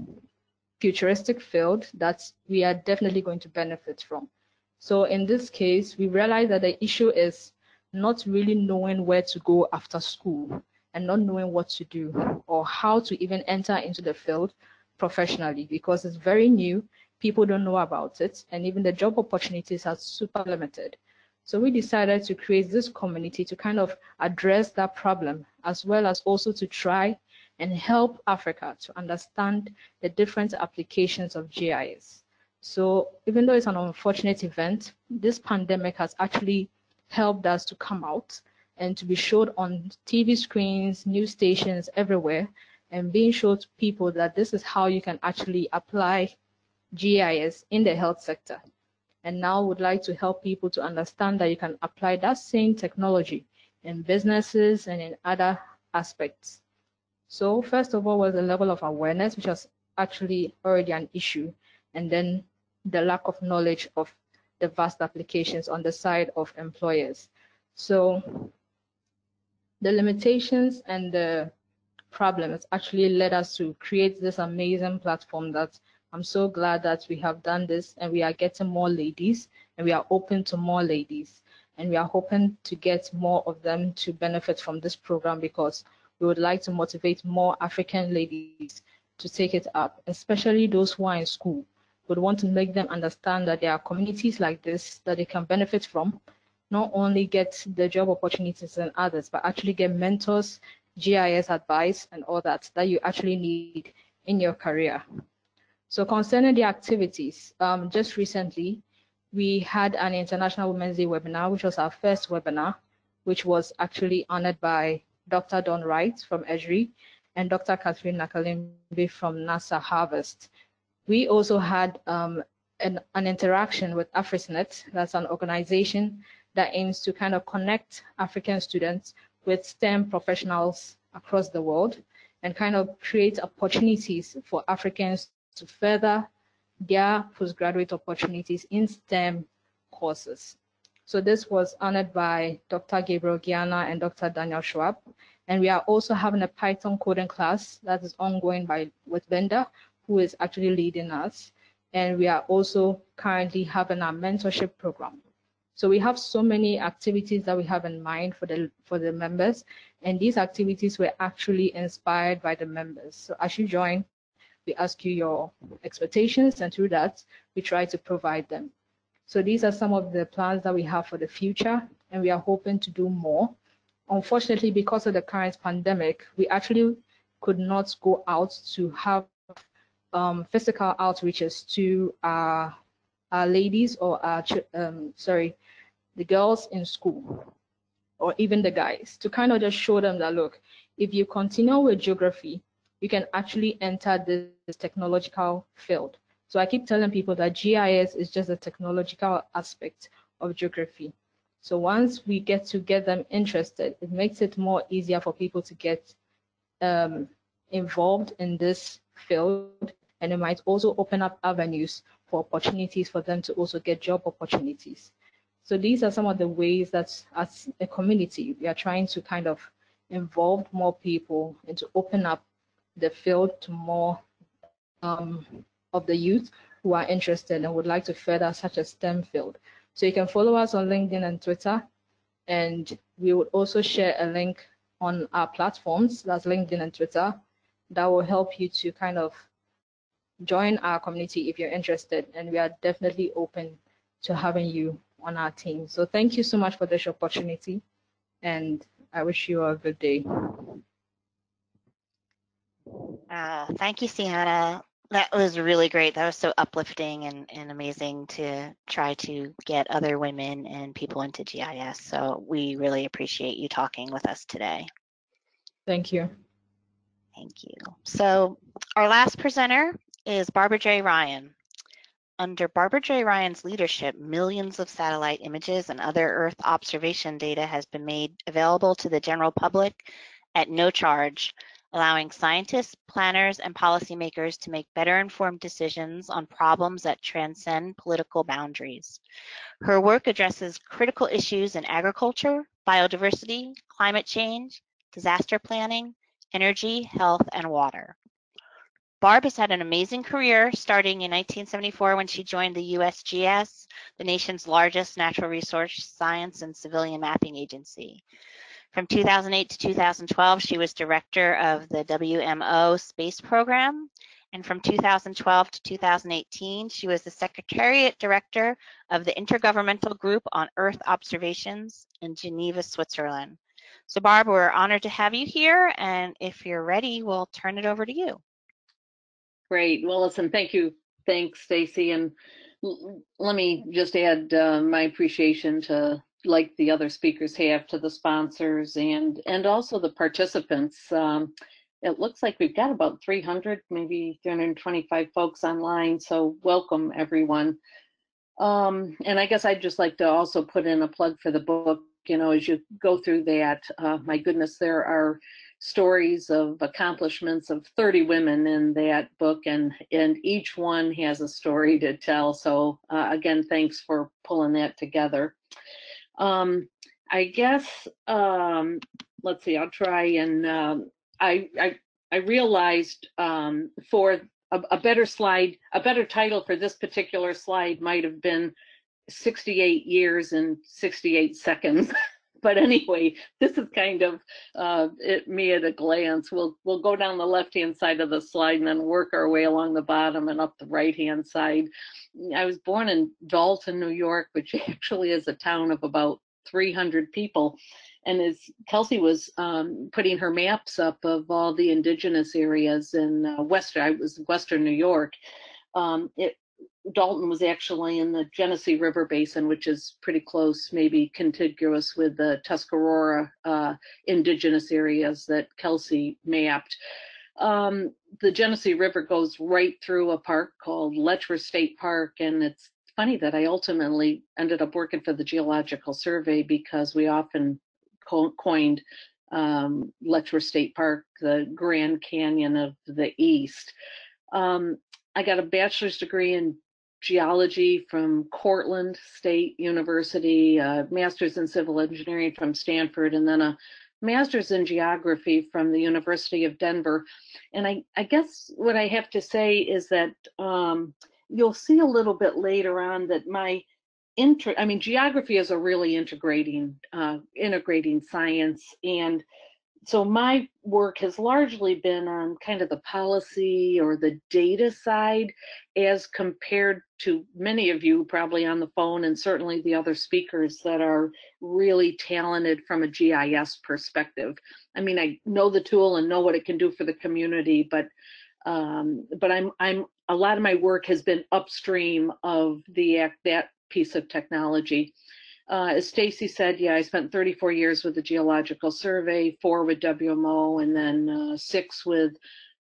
futuristic field that we are definitely going to benefit from. So in this case, we realize that the issue is not really knowing where to go after school and not knowing what to do or how to even enter into the field professionally because it's very new. People don't know about it, and even the job opportunities are super limited. So we decided to create this community to kind of address that problem, as well as also to try and help Africa to understand the different applications of GIS. So even though it's an unfortunate event, this pandemic has actually helped us to come out and to be showed on TV screens, news stations everywhere, and being showed to people that this is how you can actually apply GIS in the health sector. And now would like to help people to understand that you can apply that same technology in businesses and in other aspects. So first of all was the level of awareness, which was actually already an issue, and then the lack of knowledge of the vast applications on the side of employers. So the limitations and the problems actually led us to create this amazing platform that I'm so glad that we have done this and we are getting more ladies and we are open to more ladies and we are hoping to get more of them to benefit from this program because we would like to motivate more African ladies to take it up, especially those who are in school. We would want to make them understand that there are communities like this that they can benefit from, not only get the job opportunities and others, but actually get mentors, GIS advice, and all that that you actually need in your career. So concerning the activities, um, just recently, we had an International Women's Day webinar, which was our first webinar, which was actually honored by Dr. Dawn Wright from Esri, and Dr. Catherine Nakalembe from NASA Harvest. We also had um, an, an, interaction with AfriSnet, that's an organization that aims to kind of connect African students with STEM professionals across the world and kind of create opportunities for Africans to further their postgraduate opportunities in STEM courses. So this was honored by Dr. Gabriel Giana and Dr. Daniel Schwab. And we are also having a Python coding class that is ongoing by with Linda, who is actually leading us. And we are also currently having our mentorship program. So we have so many activities that we have in mind for the for the members, and these activities were actually inspired by the members. So as you join, we ask you your expectations, and through that, we try to provide them. So these are some of the plans that we have for the future, and we are hoping to do more. Unfortunately, because of the current pandemic, we actually could not go out to have um, physical outreaches to our, our ladies or our, um, sorry, the girls in school or even the guys to kind of just show them that look, if you continue with geography, you can actually enter this, this technological field. So I keep telling people that GIS is just a technological aspect of geography. So once we get to get them interested, it makes it more easier for people to get um, involved in this field, and it might also open up avenues for opportunities for them to also get job opportunities. So these are some of the ways that as a community, we are trying to kind of involve more people and to open up the field to more um, of the youth who are interested and would like to further such a STEM field. So you can follow us on LinkedIn and Twitter, and we would also share a link on our platforms, that's LinkedIn and Twitter, that will help you to kind of join our community if you're interested. And we are definitely open to having you on our team. So thank you so much for this opportunity, and I wish you a good day. Uh, thank you, Cyhana. That was really great. That was so uplifting and, and amazing to try to get other women and people into GIS. So we really appreciate you talking with us today. Thank you. Thank you. So our last presenter is Barbara J. Ryan. Under Barbara J. Ryan's leadership, millions of satellite images and other Earth observation data has been made available to the general public at no charge allowing scientists, planners, and policymakers to make better informed decisions on problems that transcend political boundaries. Her work addresses critical issues in agriculture, biodiversity, climate change, disaster planning, energy, health, and water. Barb has had an amazing career starting in 1974 when she joined the USGS, the nation's largest natural resource science and civilian mapping agency. From 2008 to 2012, she was director of the WMO space program. And from 2012 to 2018, she was the Secretariat Director of the Intergovernmental Group on Earth Observations in Geneva, Switzerland. So Barb, we're honored to have you here. And if you're ready, we'll turn it over to you. Great. Well, listen, thank you. Thanks, Stacy. And let me just add uh, my appreciation to like the other speakers have to the sponsors and and also the participants. Um, it looks like we've got about 300, maybe 325 folks online. So welcome everyone. Um, and I guess I'd just like to also put in a plug for the book. You know, as you go through that, uh, my goodness, there are stories of accomplishments of 30 women in that book, and and each one has a story to tell. So uh, again, thanks for pulling that together. Um, I guess, um, let's see, I'll try and um, I, I, I realized um, for a, a better slide, a better title for this particular slide might have been 68 years and 68 seconds. *laughs* but anyway, this is kind of uh, it, me at a glance. We'll we'll go down the left hand side of the slide and then work our way along the bottom and up the right hand side. I was born in Dalton, New York, which *laughs* actually is a town of about 300 people. And as Kelsey was um, putting her maps up of all the indigenous areas in uh, Western, I was Western New York. Um, it, Dalton was actually in the Genesee River Basin, which is pretty close, maybe contiguous with the Tuscarora uh, indigenous areas that Kelsey mapped. Um, the Genesee River goes right through a park called Letchworth State Park, and it's funny that I ultimately ended up working for the Geological Survey because we often co coined um, Letchworth State Park the Grand Canyon of the East. Um, I got a bachelor's degree in geology from Cortland State University, a master's in civil engineering from Stanford, and then a master's in geography from the University of Denver. And I, I guess what I have to say is that um, you'll see a little bit later on that my inter I mean geography is a really integrating uh, integrating science and so my work has largely been on kind of the policy or the data side as compared to many of you probably on the phone and certainly the other speakers that are really talented from a GIS perspective. I mean, I know the tool and know what it can do for the community, but Um, but I'm I'm a lot of my work has been upstream of the act that piece of technology. Uh, as Stacy said, yeah, I spent 34 years with the Geological Survey, four with WMO, and then uh, six with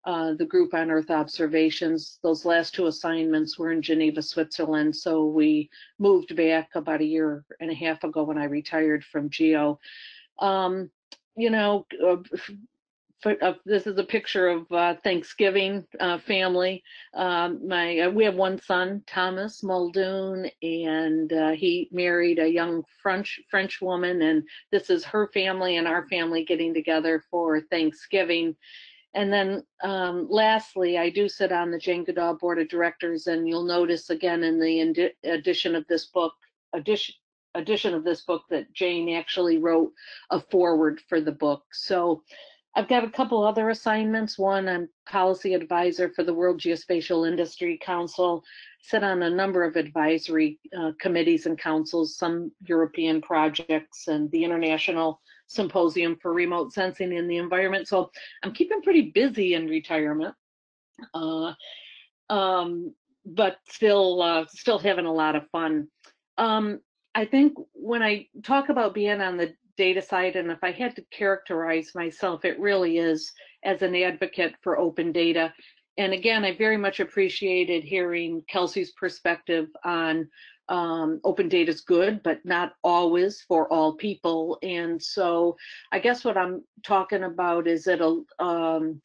uh, the group on Earth observations. Those last two assignments were in Geneva, Switzerland. So we moved back about a year and a half ago when I retired from Geo. Um, you know, uh, this is a picture of uh, Thanksgiving uh, family. Um, my uh, we have one son, Thomas Muldoon, and uh, he married a young French French woman, and this is her family and our family getting together for Thanksgiving. And then um, lastly, I do sit on the Jane Goodall Board of Directors, and you'll notice again in the edition of this book, edition edition of this book that Jane actually wrote a foreword for the book. So I've got a couple other assignments. One, I'm policy advisor for the World Geospatial Industry Council. Sit on a number of advisory uh, committees and councils, some European projects and the International Symposium for Remote Sensing in the Environment. So I'm keeping pretty busy in retirement. Uh, um, but still, uh, still having a lot of fun. Um, I think when I talk about being on the data side, and if I had to characterize myself, it really is as an advocate for open data. And again, I very much appreciated hearing Kelsey's perspective on um, open data is good, but not always for all people. And so I guess what I'm talking about is that um,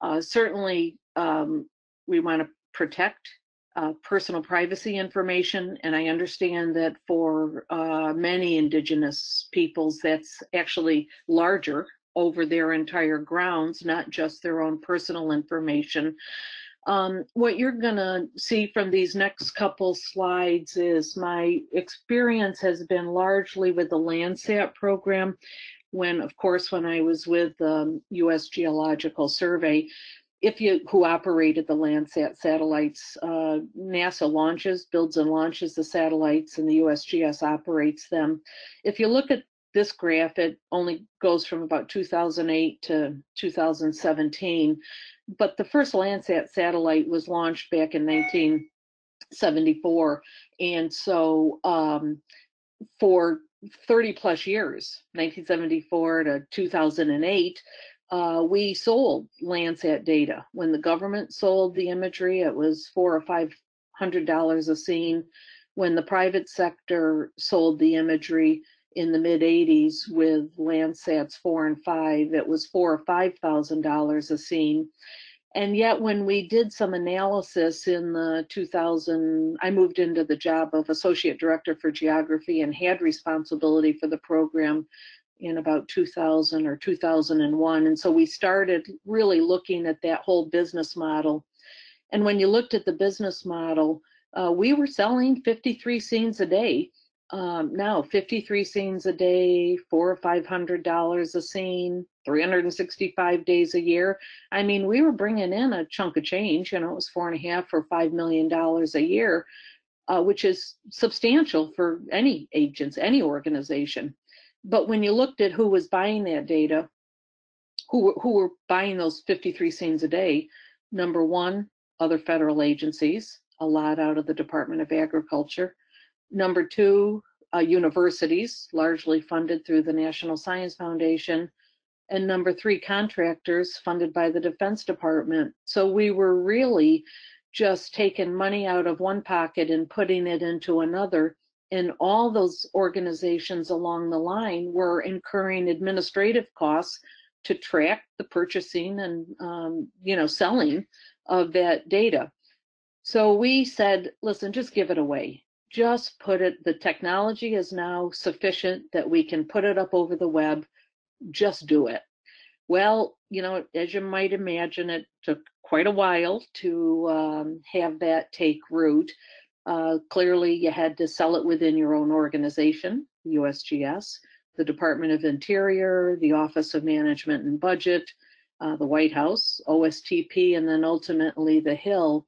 uh, certainly um, we want to protect uh, personal privacy information, and I understand that for uh, many indigenous peoples, that's actually larger over their entire grounds, not just their own personal information. Um, what you're going to see from these next couple slides is my experience has been largely with the Landsat program. When, of course, when I was with the um, U.S. Geological Survey, if you who operated the Landsat satellites, uh, NASA launches, builds and launches the satellites, and the USGS operates them. If you look at this graph, it only goes from about 2008 to 2017, but the first Landsat satellite was launched back in 1974, and so um, for 30 plus years, 1974 to 2008 uh, we sold Landsat data. When the government sold the imagery, it was four or five hundred dollars a scene. When the private sector sold the imagery in the mid 80s with Landsats four and five, it was four or five thousand dollars a scene. And yet, when we did some analysis in the 2000, I moved into the job of associate director for geography and had responsibility for the program in about 2000 or 2001. And so we started really looking at that whole business model. And when you looked at the business model, uh, we were selling 53 scenes a day. Um, now 53 scenes a day, four or five hundred dollars a scene, 365 days a year. I mean, we were bringing in a chunk of change. You know, it was four and a half or five million dollars a year, uh, which is substantial for any agents, any organization. But when you looked at who was buying that data, who, who were buying those 53 scenes a day, number one, other federal agencies, a lot out of the Department of Agriculture. Number two, uh, universities, largely funded through the National Science Foundation. And number three, contractors funded by the Defense Department. So we were really just taking money out of one pocket and putting it into another and all those organizations along the line were incurring administrative costs to track the purchasing and um, you know selling of that data. So we said listen just give it away. Just put it the technology is now sufficient that we can put it up over the web. Just do it. Well you know as you might imagine it took quite a while to um, have that take root uh, clearly, you had to sell it within your own organization, USGS, the Department of Interior, the Office of Management and Budget, uh, the White House, OSTP, and then ultimately the Hill.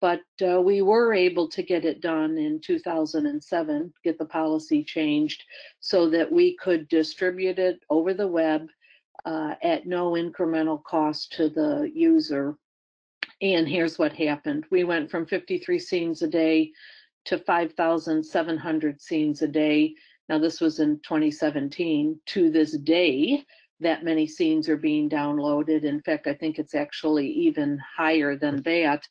But uh, we were able to get it done in 2007, get the policy changed so that we could distribute it over the web uh, at no incremental cost to the user And here's what happened. We went from 53 scenes a day to 5,700 scenes a day. Now, this was in 2017. To this day, that many scenes are being downloaded. In fact, I think it's actually even higher than that.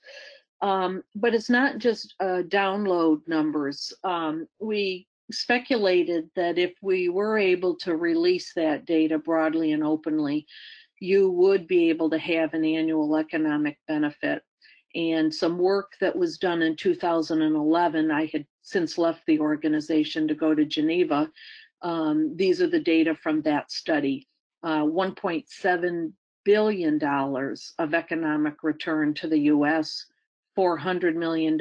Um, but it's not just uh, download numbers. Um, we speculated that if we were able to release that data broadly and openly, you would be able to have an annual economic benefit. And some work that was done in 2011, I had since left the organization to go to Geneva. Um, these are the data from that study. Uh, $1.7 billion of economic return to the US, $400 million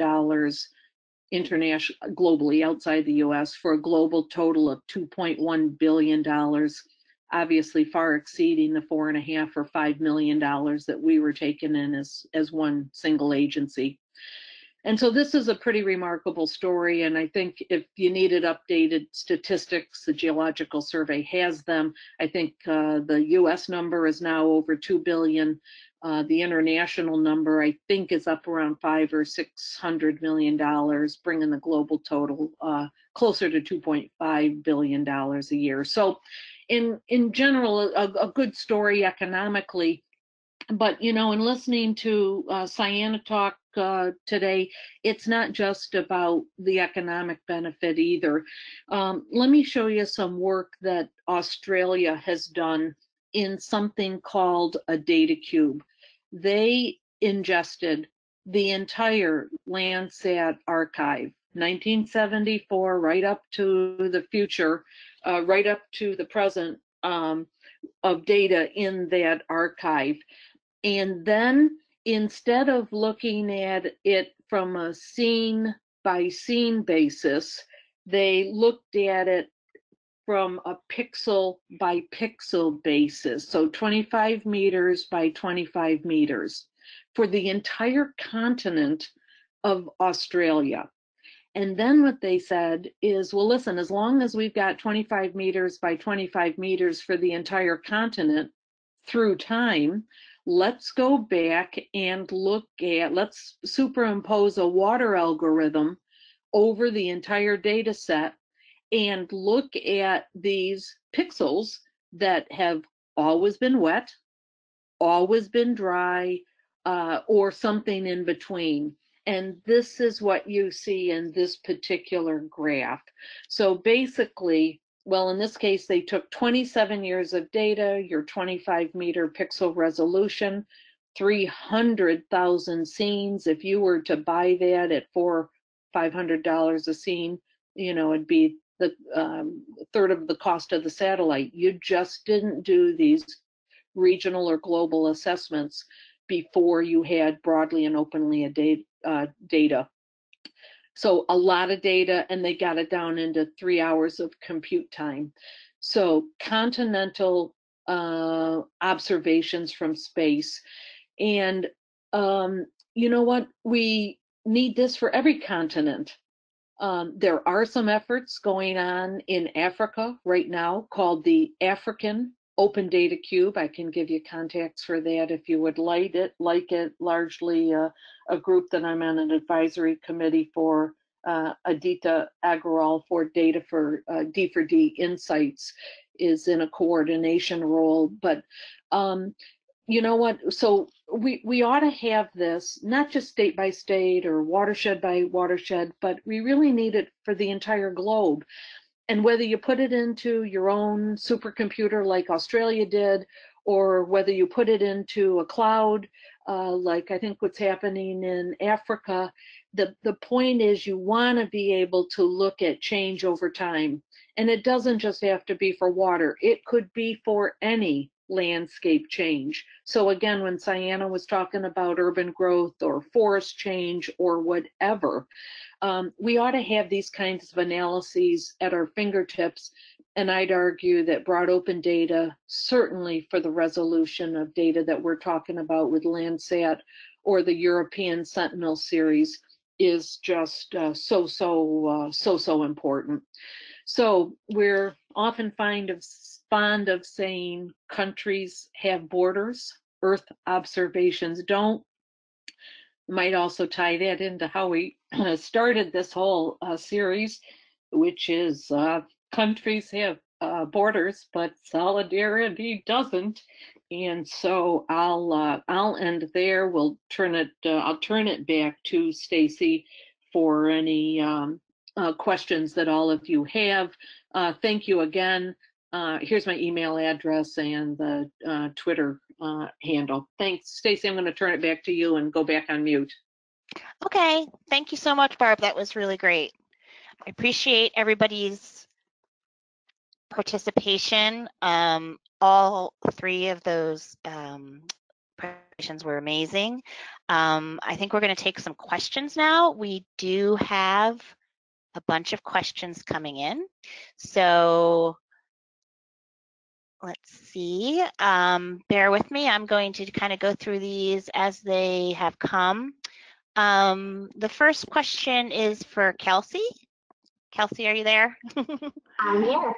international globally outside the US for a global total of 2.1 billion dollars obviously far exceeding the four and a half or five million dollars that we were taking in as as one single agency. And so this is a pretty remarkable story and i think if you needed updated statistics the geological survey has them. I think uh, the us number is now over 2 billion. Uh, the international number, I think, is up around five or six hundred million dollars, bringing the global total uh, closer to 2.5 billion dollars a year. So, in in general, a, a, good story economically. But you know, in listening to uh, talk uh, today, it's not just about the economic benefit either. Um, let me show you some work that Australia has done in something called a data cube. They ingested the entire Landsat archive, 1974, right up to the future, uh, right up to the present um, of data in that archive. And then instead of looking at it from a scene by scene basis, they looked at it from a pixel by pixel basis, so 25 meters by 25 meters for the entire continent of Australia. And then what they said is, well, listen, as long as we've got 25 meters by 25 meters for the entire continent through time, let's go back and look at, let's superimpose a water algorithm over the entire data set and look at these pixels that have always been wet, always been dry, uh, or something in between. And this is what you see in this particular graph. So basically, well, in this case, they took 27 years of data, your 25 meter pixel resolution, 300,000 scenes. If you were to buy that at four, $500 a scene, you know, it'd be the um, third of the cost of the satellite. You just didn't do these regional or global assessments before you had broadly and openly a data, uh, data. So a lot of data, and they got it down into three hours of compute time. So continental uh, observations from space. And um, you know what? We need this for every continent. Um, there are some efforts going on in Africa right now called the African Open Data Cube. I can give you contacts for that if you would like it. Like it, largely uh, a group that I'm on an advisory committee for. Uh, Aditya Agrawal for Data for uh, D4D Insights is in a coordination role, but um, you know what? So we we ought to have this not just state by state or watershed by watershed, but we really need it for the entire globe. And whether you put it into your own supercomputer like Australia did, or whether you put it into a cloud, uh, like I think what's happening in Africa, the, the point is you want to be able to look at change over time. And it doesn't just have to be for water, it could be for any landscape change. So again, when Cyhana was talking about urban growth or forest change or whatever, um, we ought to have these kinds of analyses at our fingertips. And I'd argue that broad open data, certainly for the resolution of data that we're talking about with Landsat or the European Sentinel series, is just uh, so, so, uh, so, so important. So we're often find of fond of saying countries have borders, Earth observations don't. might also tie that into how we *clears throat* started this whole uh, series, which is uh, countries have uh, borders, but solidarity doesn't. And so I'll uh, I'll end there. We'll turn it uh, I'll turn it back to Stacy for any um, uh, questions that all of you have. Thank you again. Uh, here's my email address and the uh, Twitter uh, handle. Thanks, Stacy. I'm going to turn it back to you and go back on mute. Okay, thank you so much, Barb. That was really great. I appreciate everybody's participation. Um, all three of those um, presentations were amazing. Um, I think we're going to take some questions now. We do have a bunch of questions coming in. So let's see. Um, bear with me. I'm going to kind of go through these as they have come. Um, the first question is for Kelsey. Kelsey, are you there? *laughs* I'm here.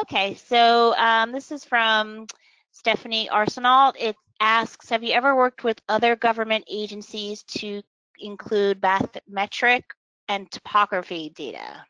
Okay, so um, this is from Stephanie Arsenault. It asks, have you ever worked with other government agencies to include bathymetric and topography data?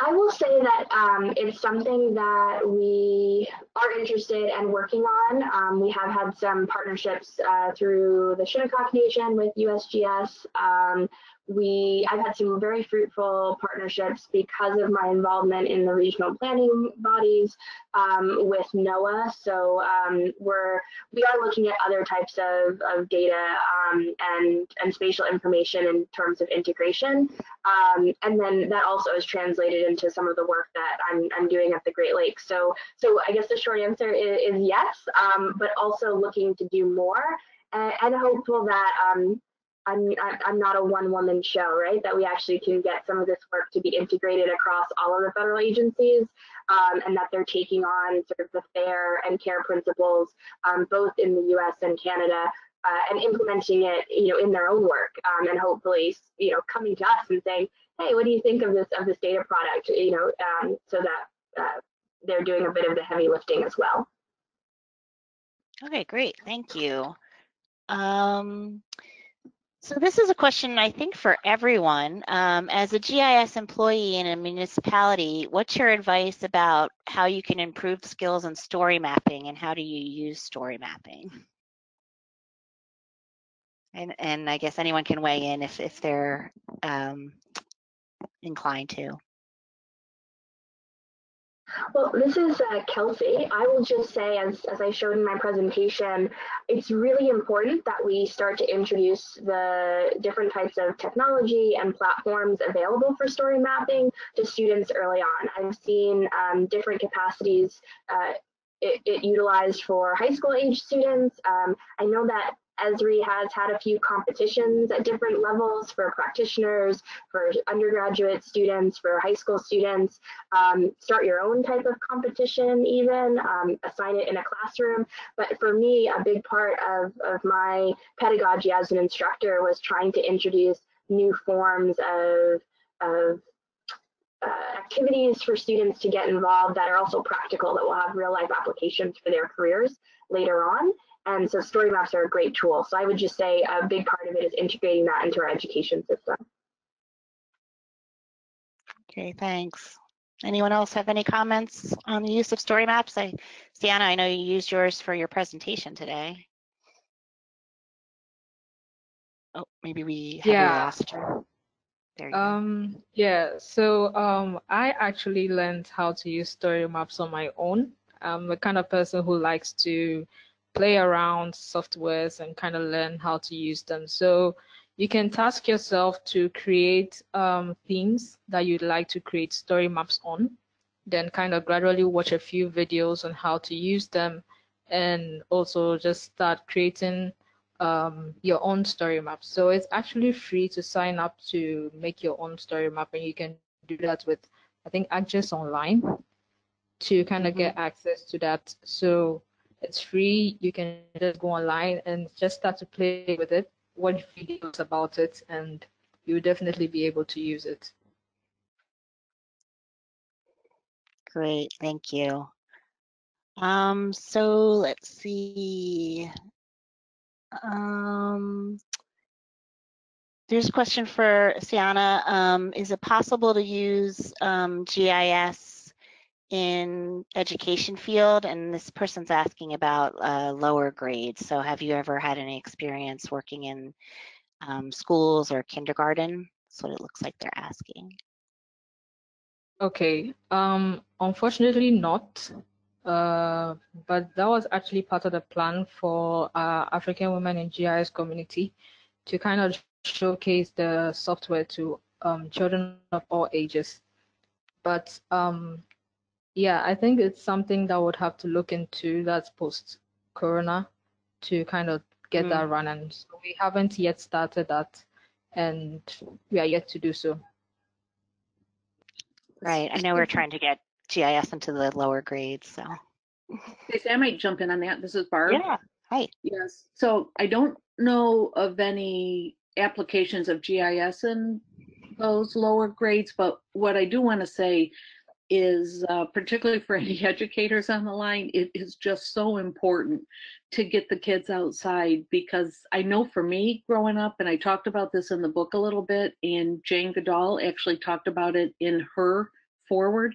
I will say that um, it's something that we are interested and working on. Um, we have had some partnerships uh, through the Shinnecock Nation with USGS. Um, we I've had some very fruitful partnerships because of my involvement in the regional planning bodies um, with NOAA. So um, we're we are looking at other types of, of data um, and and spatial information in terms of integration, um, and then that also is translated into some of the work that I'm I'm doing at the Great Lakes. So so I guess the short answer is, is yes, um, but also looking to do more and, and hopeful that um, I'm, I'm not a one woman show, right? That we actually can get some of this work to be integrated across all of the federal agencies um, and that they're taking on sort of the FAIR and CARE principles, um, both in the US and Canada, uh, and implementing it, you know, in their own work um, and hopefully, you know, coming to us and saying, hey, what do you think of this, of this data product, you know, um, so that uh, they're doing a bit of the heavy lifting as well. Okay, great, thank you. So this is a question I think for everyone. Um, as a GIS employee in a municipality, what's your advice about how you can improve skills in story mapping and how do you use story mapping? And, and I guess anyone can weigh in if, if they're um, inclined to. Well, this is uh, Kelsey. I will just say, as, as I showed in my presentation, it's really important that we start to introduce the different types of technology and platforms available for story mapping to students early on. I've seen um, different capacities uh, it, it, utilized for high school age students. Um, I know that Esri has had a few competitions at different levels for practitioners, for undergraduate students, for high school students. Um, start your own type of competition even, um, assign it in a classroom. But for me, a big part of, of my pedagogy as an instructor was trying to introduce new forms of, of uh, activities for students to get involved that are also practical that will have real life applications for their careers later on. And so story maps are a great tool. So I would just say a big part of it is integrating that into our education system. Okay, thanks. Anyone else have any comments on the use of story maps? I, Cyhana, I know you used yours for your presentation today. Oh, maybe we have yeah. lost her. There you um, go. Yeah, so um, I actually learned how to use story maps on my own. I'm the kind of person who likes to play around softwares and kind of learn how to use them. So you can task yourself to create um, themes that you'd like to create story maps on, then kind of gradually watch a few videos on how to use them, and also just start creating um, your own story map. So it's actually free to sign up to make your own story map, and you can do that with, I think, ArcGIS Online to kind of get access to that. So it's free. You can just go online and just start to play with it, watch videos about it, and you'll definitely be able to use it. Great, thank you. Um, so let's see. Um, there's a question for Cyhana. Um, is it possible to use um, GIS in education field? And this person's asking about uh, lower grades. So have you ever had any experience working in um, schools or kindergarten? That's what it looks like they're asking. Okay. Um, unfortunately not. Uh, but that was actually part of the plan for uh, African women in GIS community to kind of showcase the software to um, children of all ages. But um, yeah, I think it's something that would have to look into that's post Corona to kind of get mm. that running. So we haven't yet started that, and we are yet to do so. Right. I know we're trying to get GIS into the lower grades, so. Stacey, I might jump in on that. This is Barb. Yeah. Hi. Yes. So I don't know of any applications of GIS in those lower grades, but what I do want to say is, uh, particularly for *laughs* any educators on the line, it is just so important to get the kids outside because I know for me growing up, and I talked about this in the book a little bit, and Jane Goodall actually talked about it in her foreword,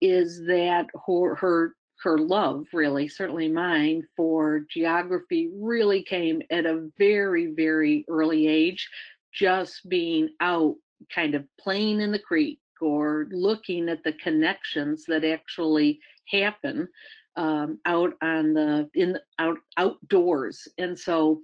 is that her, her her love really certainly mine for geography really came at a very very early age just being out kind of playing in the creek or looking at the connections that actually happen um, out on the in out outdoors and so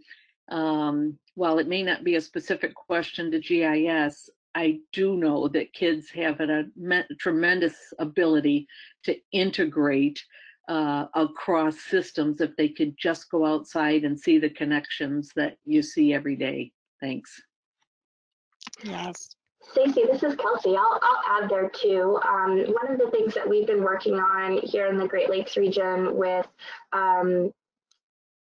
um, while it may not be a specific question to gis i do know that kids have a, a tremendous ability to integrate uh, across systems if they could just go outside and see the connections that you see every day. Thanks. Yes. Stacey, this is Kelsey. I'll, I'll add there too. Um, one of the things that we've been working on here in the Great Lakes region with um,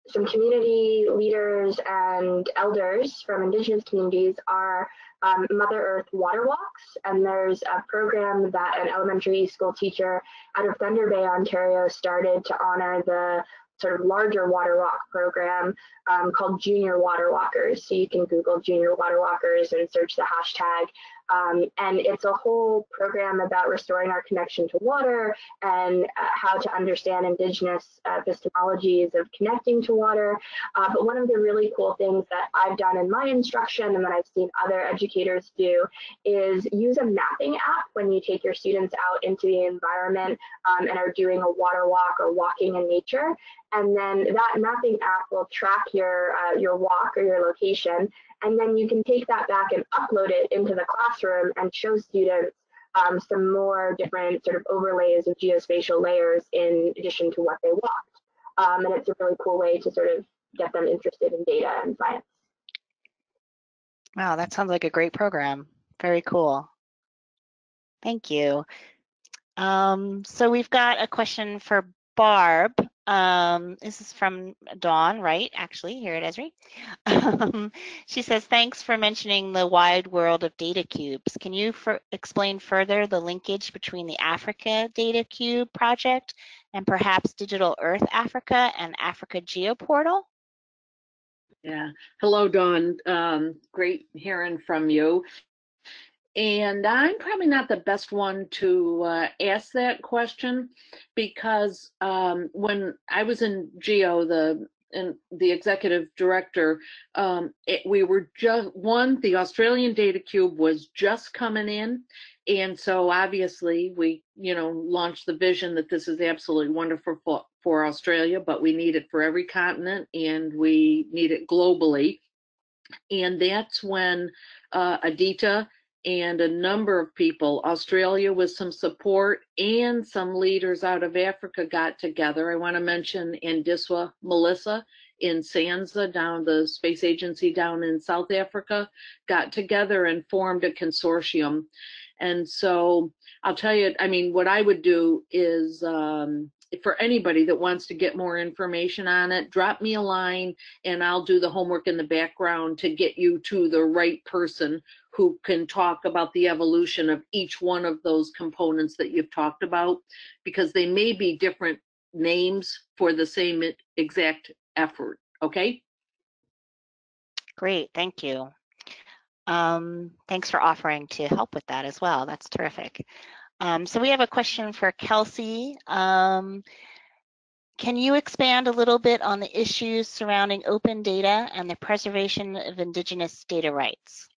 some community leaders and elders from indigenous communities are um, Mother Earth water walks. And there's a program that an elementary school teacher out of Thunder Bay, Ontario started to honor the sort of larger water walk program um, called Junior Water Walkers. So you can Google Junior Water Walkers and search the hashtag um, and it's a whole program about restoring our connection to water and uh, how to understand indigenous uh, epistemologies of connecting to water. Uh, but one of the really cool things that I've done in my instruction and that I've seen other educators do is use a mapping app when you take your students out into the environment um, and are doing a water walk or walking in nature. And then that mapping app will track your, uh, your walk or your location and then you can take that back and upload it into the classroom and show students um, some more different sort of overlays of geospatial layers in addition to what they walked. Um, and it's a really cool way to sort of get them interested in data and science. Wow, that sounds like a great program. Very cool. Thank you. Um, so we've got a question for Barb. Um, this is from Dawn Wright? Actually, here at Esri. *laughs* Um, she says, thanks for mentioning the wide world of data cubes. Can you explain further the linkage between the Africa Data Cube project and perhaps Digital Earth Africa and Africa Geoportal? Yeah. Hello, Dawn. Um, great hearing from you. And I'm probably not the best one to uh, ask that question because um, when I was in GEO, the and the executive director, um, it, we were just one. The Australian Data Cube was just coming in, and so obviously we, you know, launched the vision that this is absolutely wonderful for, for Australia, but we need it for every continent, and we need it globally. And that's when uh, Adita and a number of people, Australia with some support and some leaders out of Africa got together. I want to mention Andiswa Mlisa in SANSA down the space agency down in South Africa got together and formed a consortium. And so I'll tell you, I mean, what I would do is um, for anybody that wants to get more information on it, drop me a line and I'll do the homework in the background to get you to the right person who can talk about the evolution of each one of those components that you've talked about, because they may be different names for the same exact effort, okay? Great, thank you. Um, thanks for offering to help with that as well. That's terrific. Um, so we have a question for Kelsey. Um, can you expand a little bit on the issues surrounding open data and the preservation of Indigenous data rights?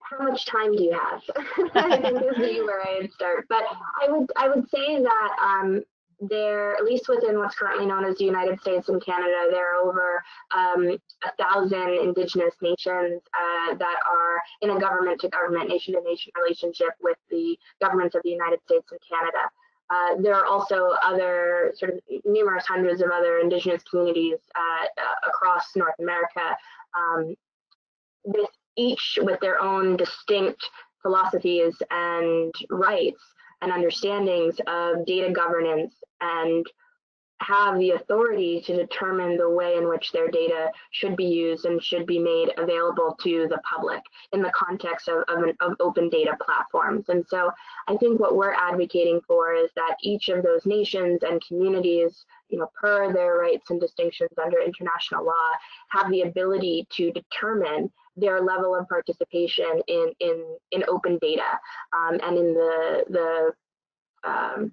How much time do you have? *laughs* I think this is where I would start. But I would I would say that um, there, at least within what's currently known as the United States and Canada, there are over um, a thousand Indigenous nations uh, that are in a government to government, nation to nation relationship with the governments of the United States and Canada. Uh, there are also other sort of numerous hundreds of other indigenous communities uh, uh, across North America, um, with each with their own distinct philosophies and rights and understandings of data governance and have the authority to determine the way in which their data should be used and should be made available to the public in the context of, of, an, of, open data platforms. And so I think what we're advocating for is that each of those nations and communities, you know, per their rights and distinctions under international law, have the ability to determine their level of participation in, in, in open data um, and in the, the um,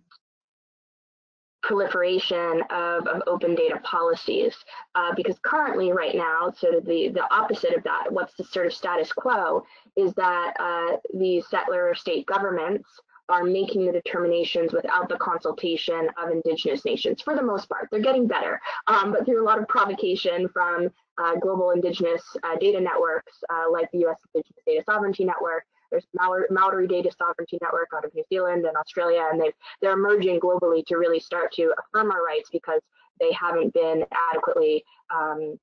proliferation of, of open data policies uh, because currently right now sort of the the opposite of that what's the sort of status quo is that uh, these settler state governments are making the determinations without the consultation of indigenous nations for the most part. They're getting better um, but through a lot of provocation from uh, global indigenous uh, data networks uh, like the us indigenous data sovereignty network there's Maori Data Sovereignty Network out of New Zealand and Australia, and they they're emerging globally to really start to affirm our rights because they haven't been adequately um,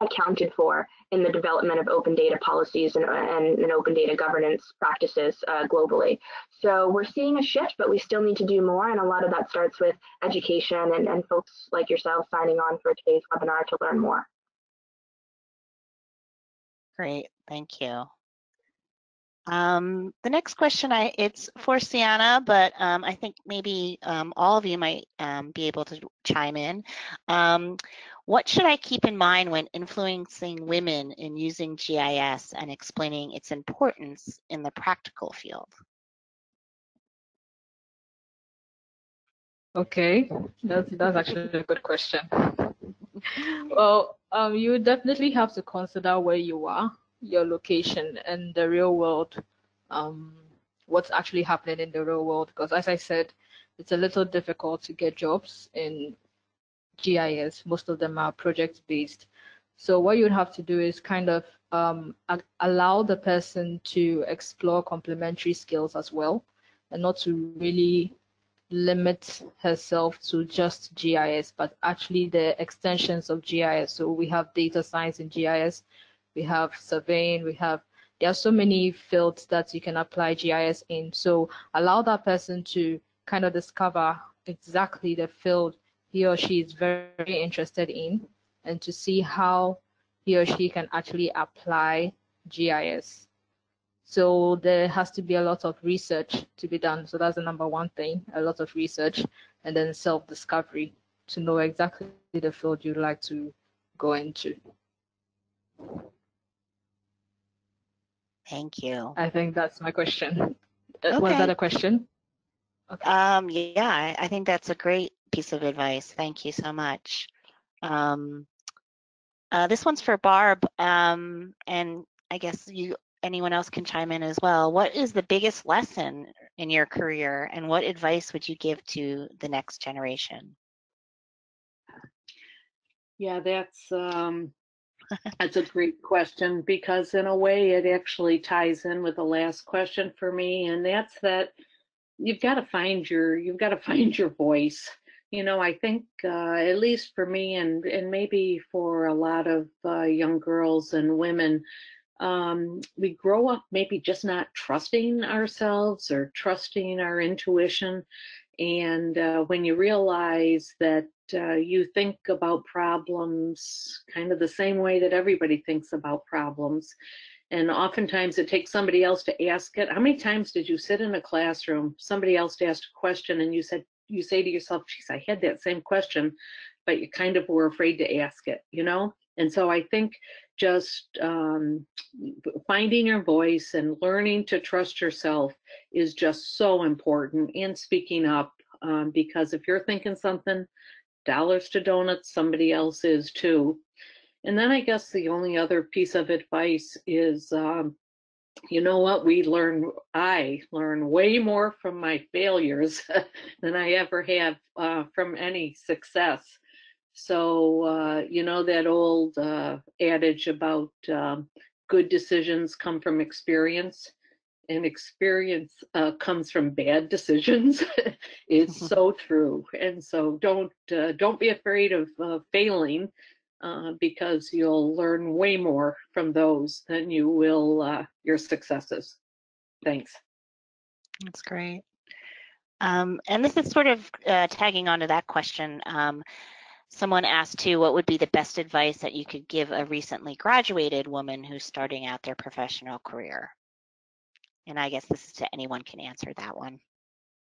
accounted for in the development of open data policies and, and, and open data governance practices uh, globally. So we're seeing a shift, but we still need to do more. And a lot of that starts with education and, and folks like yourself signing on for today's webinar to learn more. Great, thank you. Um, the next question, I it's for Cyhana, but um, I think maybe um, all of you might um, be able to chime in. Um, what should I keep in mind when influencing women in using GIS and explaining its importance in the practical field? Okay, that's that's actually a good question. *laughs* well, um, you definitely have to consider where you are your location and the real world, um, what's actually happening in the real world. Because as I said, it's a little difficult to get jobs in GIS. Most of them are project based. So what you'd have to do is kind of um, allow the person to explore complementary skills as well, and not to really limit herself to just GIS, but actually the extensions of GIS. So we have data science in GIS, we have surveying, we have there are so many fields that you can apply GIS in. So allow that person to kind of discover exactly the field he or she is very, interested in and to see how he or she can actually apply GIS. So there has to be a lot of research to be done. So that's the number one thing, a lot of research and then self-discovery to know exactly the field you'd like to go into. Thank you. I think that's my question. Okay. Uh, was that a question? Okay. Um, yeah, I, I, think that's a great piece of advice. Thank you so much. Um, uh, this one's for Barb, um, and I guess you anyone else can chime in as well. What is the biggest lesson in your career, and what advice would you give to the next generation? Yeah, that's um, that's a great question because, in a way, it actually ties in with the last question for me, and that's that you've got to find your you've got to *laughs* find your voice. You know, I think uh, at least for me, and and maybe for a lot of uh, young girls and women, um, we grow up maybe just not trusting ourselves or trusting our intuition. And uh, when you realize that uh, you think about problems kind of the same way that everybody thinks about problems. And oftentimes it takes somebody else to ask it. How many times did you sit in a classroom, somebody else asked a question, and you said, you say to yourself, geez, I had that same question, but you kind of were afraid to ask it, you know? And so I think just um, finding your voice and learning to trust yourself is just so important and speaking up um, because if you're thinking something, dollars to donuts, somebody else is too. And then I guess the only other piece of advice is, um, you know what, we learn, I learn way more from my failures *laughs* than I ever have uh, from any success. So, uh, you know, that old uh, adage about um, good decisions come from experience and experience uh, comes from bad decisions *laughs* is so true and so don't uh, don't be afraid of uh, failing uh, because you'll learn way more from those than you will uh, your successes thanks That's great. Um, and this is sort of uh, tagging onto that question. Um, someone asked too, what would be the best advice that you could give a recently graduated woman who's starting out their professional career? And I guess this is to anyone can answer that one.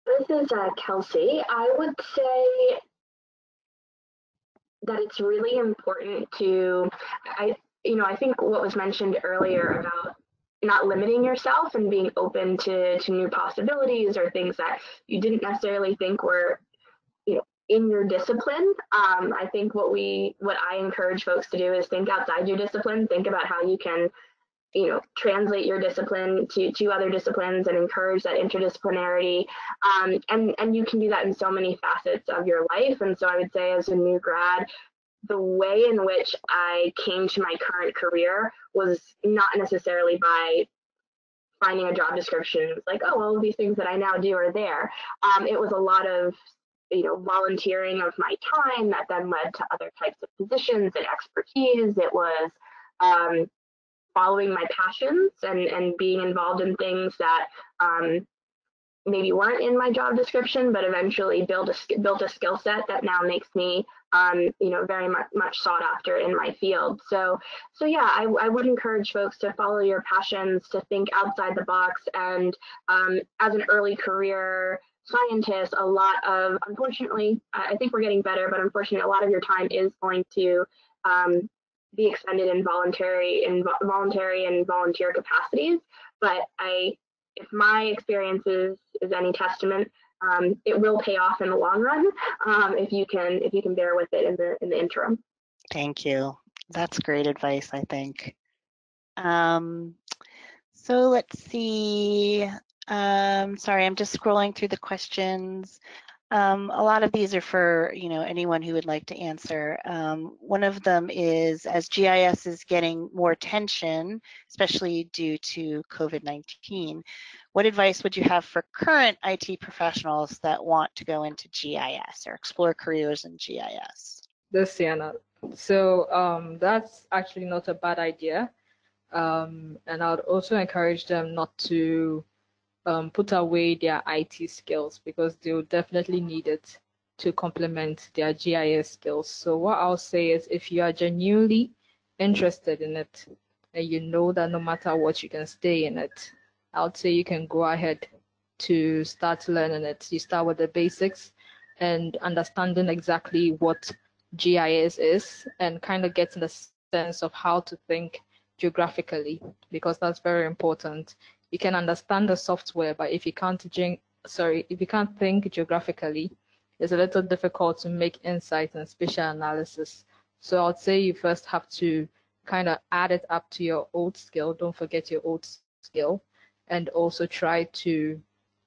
This is uh, Kelsey. I would say that it's really important to, I, you know, I think what was mentioned earlier about not limiting yourself and being open to to new possibilities or things that you didn't necessarily think were, in your discipline. Um, I think what we, what I encourage folks to do is think outside your discipline. Think about how you can you know translate your discipline to to other disciplines and encourage that interdisciplinarity um, and and you can do that in so many facets of your life and so i would say as a new grad the way in which i came to my current career was not necessarily by finding a job description like oh all of these things that i now do are there um, it was a lot of you know volunteering of my time that then led to other types of positions and expertise it was um, following my passions and, and being involved in things that um, maybe weren't in my job description, but eventually build a built a skill set that now makes me, um, you know, very much, much sought after in my field. So, so yeah, I, I would encourage folks to follow your passions, to think outside the box, and um, as an early career scientist, a lot of, unfortunately, I think we're getting better, but unfortunately, a lot of your time is going to um, be expended in voluntary in voluntary and volunteer capacities. But I, if my experience is, is any testament, um, it will pay off in the long run um, if you can if you can bear with it in the in the interim. Thank you. That's great advice, I think. Um, so let's see. Um, sorry, I'm just scrolling through the questions. Um, a lot of these are for you know anyone who would like to answer. Um, one of them is as GIS is getting more attention, especially due to COVID-19, what advice would you have for current IT professionals that want to go into GIS or explore careers in GIS? This Cyhana. So um, that's actually not a bad idea. Um, and I would also encourage them not to um, put away their IT skills because they'll definitely need it to complement their GIS skills. So what I'll say is if you are genuinely interested in it and you know that no matter what you can stay in it, I'll say you can go ahead to start learning it. You start with the basics and understanding exactly what GIS is and kind of getting a sense of how to think geographically because that's very important you can understand the software, but if you can't sorry, if you can't think geographically, it's a little difficult to make insight and spatial analysis. So I'd say you first have to kind of add it up to your old skill. Don't forget your old skill, and also try to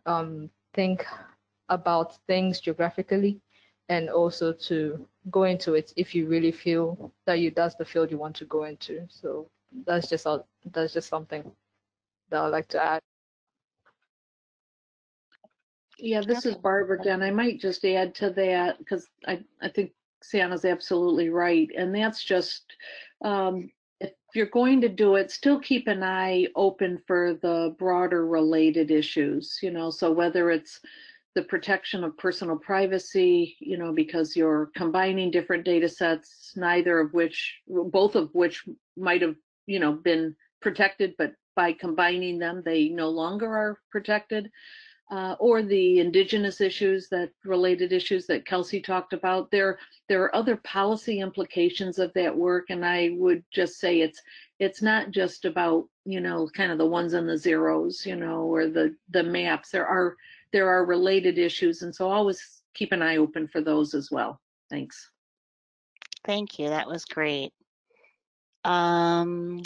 um, think about things geographically, and also to go into it if you really feel that you that's the field you want to go into. So that's just. That's just something that I'd like to add. Yeah, this is Barbara again. I might just add to that because I, I think Cyhana's absolutely right. And that's just um, if you're going to do it, still keep an eye open for the broader related issues, you know, so whether it's the protection of personal privacy, you know, because you're combining different data sets, neither of which, both of which might have, you know, been protected, but by combining them, they no longer are protected. uh, or the indigenous issues that related issues that Kelsey talked about. There, there are other policy implications of that work, and I would just say it's it's not just about you know kind of the ones and the zeros, you know, or the the maps. There are there are related issues, and so always keep an eye open for those as well. Thanks. Thank you. That was great. Um,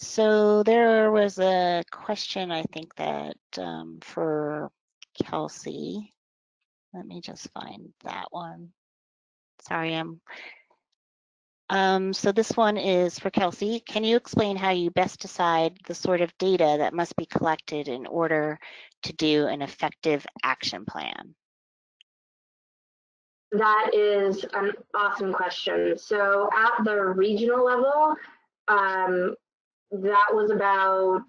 so there was a question, I think that um, for Kelsey. Let me just find that one. Sorry, I'm. Um, so this one is for Kelsey. Can you explain how you best decide the sort of data that must be collected in order to do an effective action plan? That is an awesome question. So at the regional level, um, that was about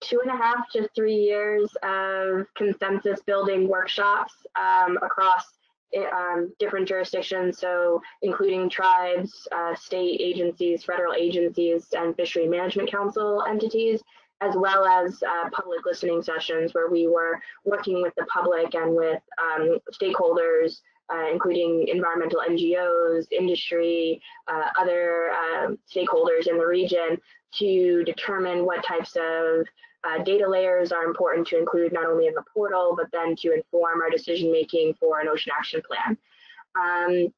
two and a half to three years of consensus building workshops um, across um, different jurisdictions, so including tribes, uh, state agencies, federal agencies, and fishery management council entities, as well as uh, public listening sessions where we were working with the public and with um, stakeholders, uh, including environmental NGOs, industry, uh, other um, stakeholders in the region to determine what types of uh, data layers are important to include not only in the portal, but then to inform our decision making for an ocean action plan. Um,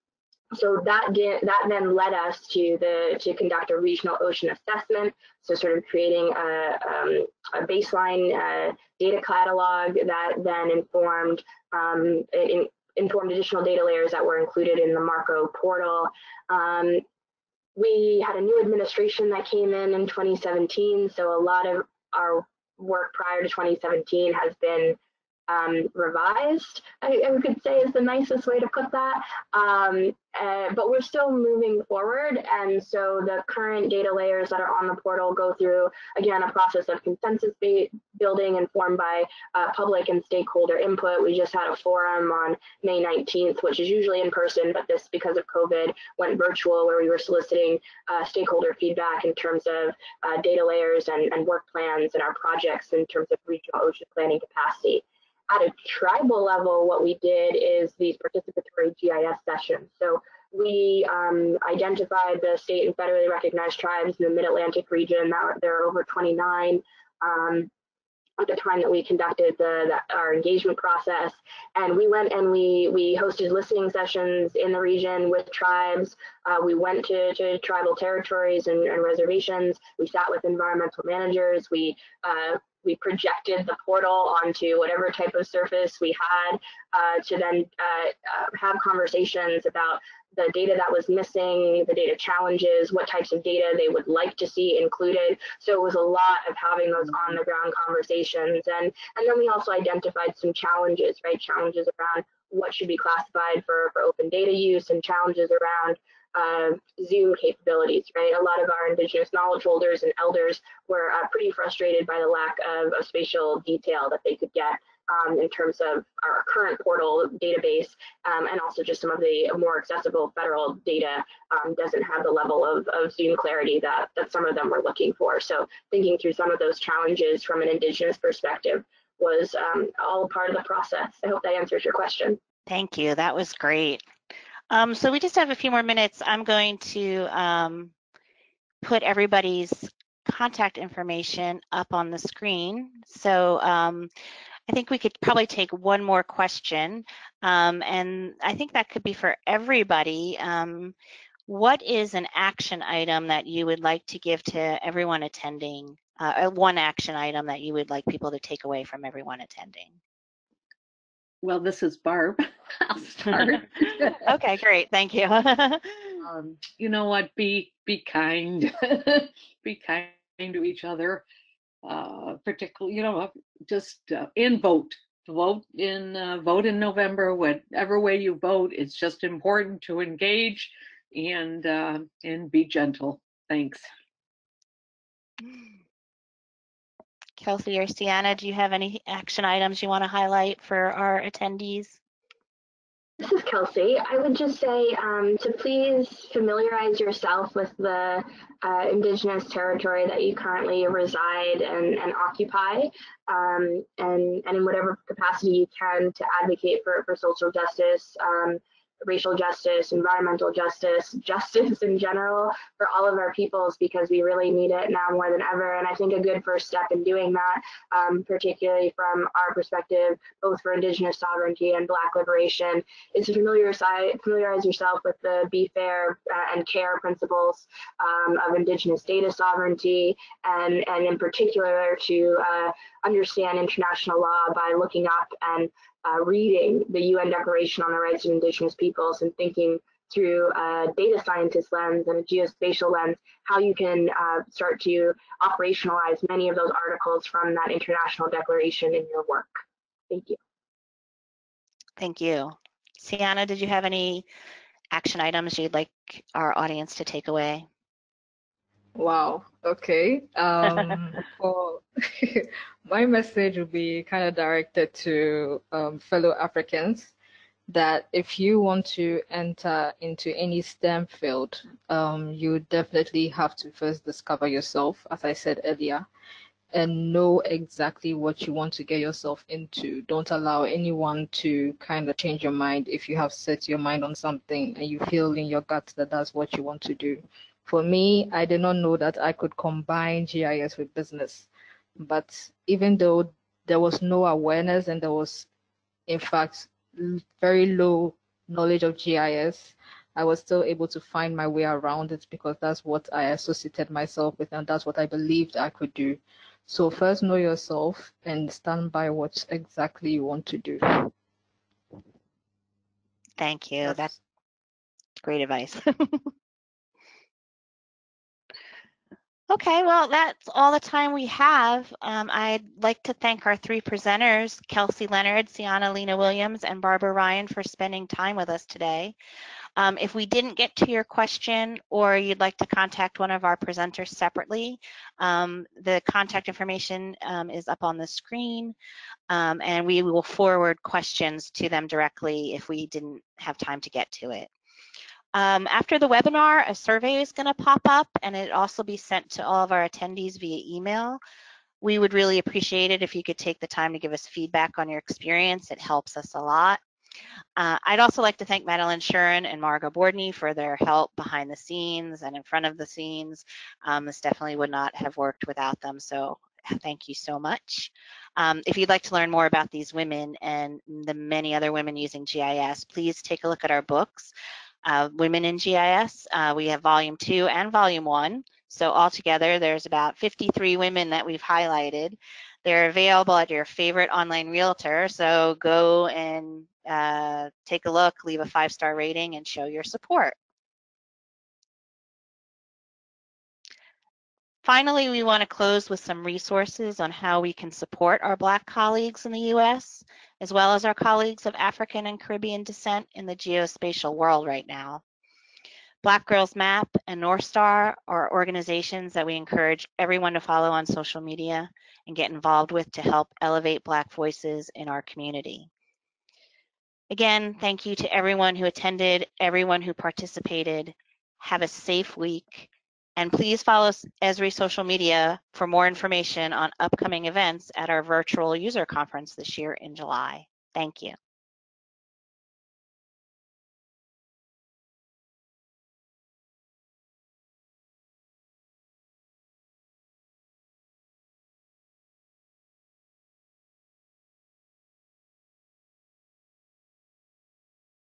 so that did, that then led us to the to conduct a regional ocean assessment. So sort of creating a, um, a baseline uh, data catalog that then informed um, in, informed additional data layers that were included in the MARCO portal. Um, we had a new administration that came in in 2017, so a lot of our work prior to 2017 has been um, revised, I, I, could say is the nicest way to put that. Um, uh, but we're still moving forward. And so the current data layers that are on the portal go through, again, a process of consensus building informed by uh, public and stakeholder input. We just had a forum on May 19th, which is usually in person, but this, because of COVID, went virtual where we were soliciting uh, stakeholder feedback in terms of uh, data layers and, and work plans and our projects in terms of regional ocean planning capacity at a tribal level, what we did is these participatory GIS sessions. So we um, identified the state and federally recognized tribes in the Mid-Atlantic region. There are over 29 um, at the time that we conducted the, the, our engagement process. And we went and we we hosted listening sessions in the region with tribes. Uh, we went to, to tribal territories and, and, reservations. We sat with environmental managers. We uh, we projected the portal onto whatever type of surface we had uh, to then uh, uh, have conversations about the data that was missing, the data challenges, what types of data they would like to see included. So it was a lot of having those on the ground conversations. And, and then we also identified some challenges, right? Challenges around what should be classified for, for open data use and challenges around uh, Zoom capabilities, right? A lot of our indigenous knowledge holders and elders were uh, pretty frustrated by the lack of, of spatial detail that they could get um, in terms of our current portal database um, and also just some of the more accessible federal data um, doesn't have the level of, of Zoom clarity that, that some of them were looking for. So thinking through some of those challenges from an indigenous perspective was um, all part of the process. I hope that answers your question. Thank you. That was great. Um, so we just have a few more minutes. I'm going to um, put everybody's contact information up on the screen. So um, I think we could probably take one more question. Um, and I think that could be for everybody. Um, what is an action item that you would like to give to everyone attending? Uh, one action item that you would like people to take away from everyone attending? Well, this is Barb. *laughs* I'll start. *laughs* okay, great. Thank you. *laughs* um, you know what? Be be kind. be kind to each other. Uh, particularly, you know, just uh, in vote. Vote in uh, vote in November. Whatever way you vote, it's just important to engage and uh, and be gentle. Thanks. Kelsey or Cyhana, do you have any action items you want to highlight for our attendees? This is Kelsey. I would just say um, to please familiarize yourself with the uh, Indigenous territory that you currently reside and, and occupy, um, and, and in whatever capacity you can to advocate for, for social justice. Um, racial justice, environmental justice, *laughs* justice in general for all of our peoples because we really need it now more than ever. And I think a good first step in doing that, um, particularly from our perspective, both for Indigenous sovereignty and Black liberation, is to familiarize, yourself with the Be Fair uh, and Care principles um, of Indigenous data sovereignty, and, and in particular to uh, understand international law by looking up and uh, reading the UN Declaration on the Rights of Indigenous Peoples and thinking through a data scientist lens and a geospatial lens, how you can uh, start to operationalize many of those articles from that international declaration in your work. Thank you. Thank you. Cyhana, did you have any action items you'd like our audience to take away? Wow. Okay. Um, *laughs* for *laughs* my message will be kind of directed to um, fellow Africans that if you want to enter into any STEM field, um, you definitely have to first discover yourself, as I said earlier, and know exactly what you want to get yourself into. Don't allow anyone to kind of change your mind if you have set your mind on something and you feel in your gut that that's what you want to do. For me, I did not know that I could combine GIS with business. But even though there was no awareness and there was, in fact, very low knowledge of GIS, I was still able to find my way around it because that's what I associated myself with and that's what I believed I could do. So first know yourself and stand by what exactly you want to do. Thank you. That's, That's great advice. *laughs* Okay, well, that's all the time we have. Um, I'd like to thank our three presenters, Kelsey Leonard, Cyhana Lena Williams, and Barbara Ryan for spending time with us today. Um, if we didn't get to your question or you'd like to contact one of our presenters separately, um, the contact information um, is up on the screen um, and we will forward questions to them directly if we didn't have time to get to it. Um, after the webinar, a survey is going to pop up and it also be sent to all of our attendees via email. We would really appreciate it if you could take the time to give us feedback on your experience. It helps us a lot. Uh, I'd also like to thank Madeline Shuren and Margot Bordney for their help behind the scenes and in front of the scenes. Um, this definitely would not have worked without them, so thank you so much. Um, if you'd like to learn more about these women and the many other women using GIS, please take a look at our books uh, Women in GIS. Uh, we have volume two and volume one. So altogether, there's about 53 women that we've highlighted. They're available at your favorite online realtor. So go and uh, take a look, leave a five-star rating, and show your support. Finally, we want to close with some resources on how we can support our Black colleagues in the U.S as well as our colleagues of African and Caribbean descent in the geospatial world right now. Black Girls Map and North Star are organizations that we encourage everyone to follow on social media and get involved with to help elevate Black voices in our community. Again, thank you to everyone who attended, everyone who participated. Have a safe week and please follow Esri social media for more information on upcoming events at our virtual user conference this year in July. Thank you.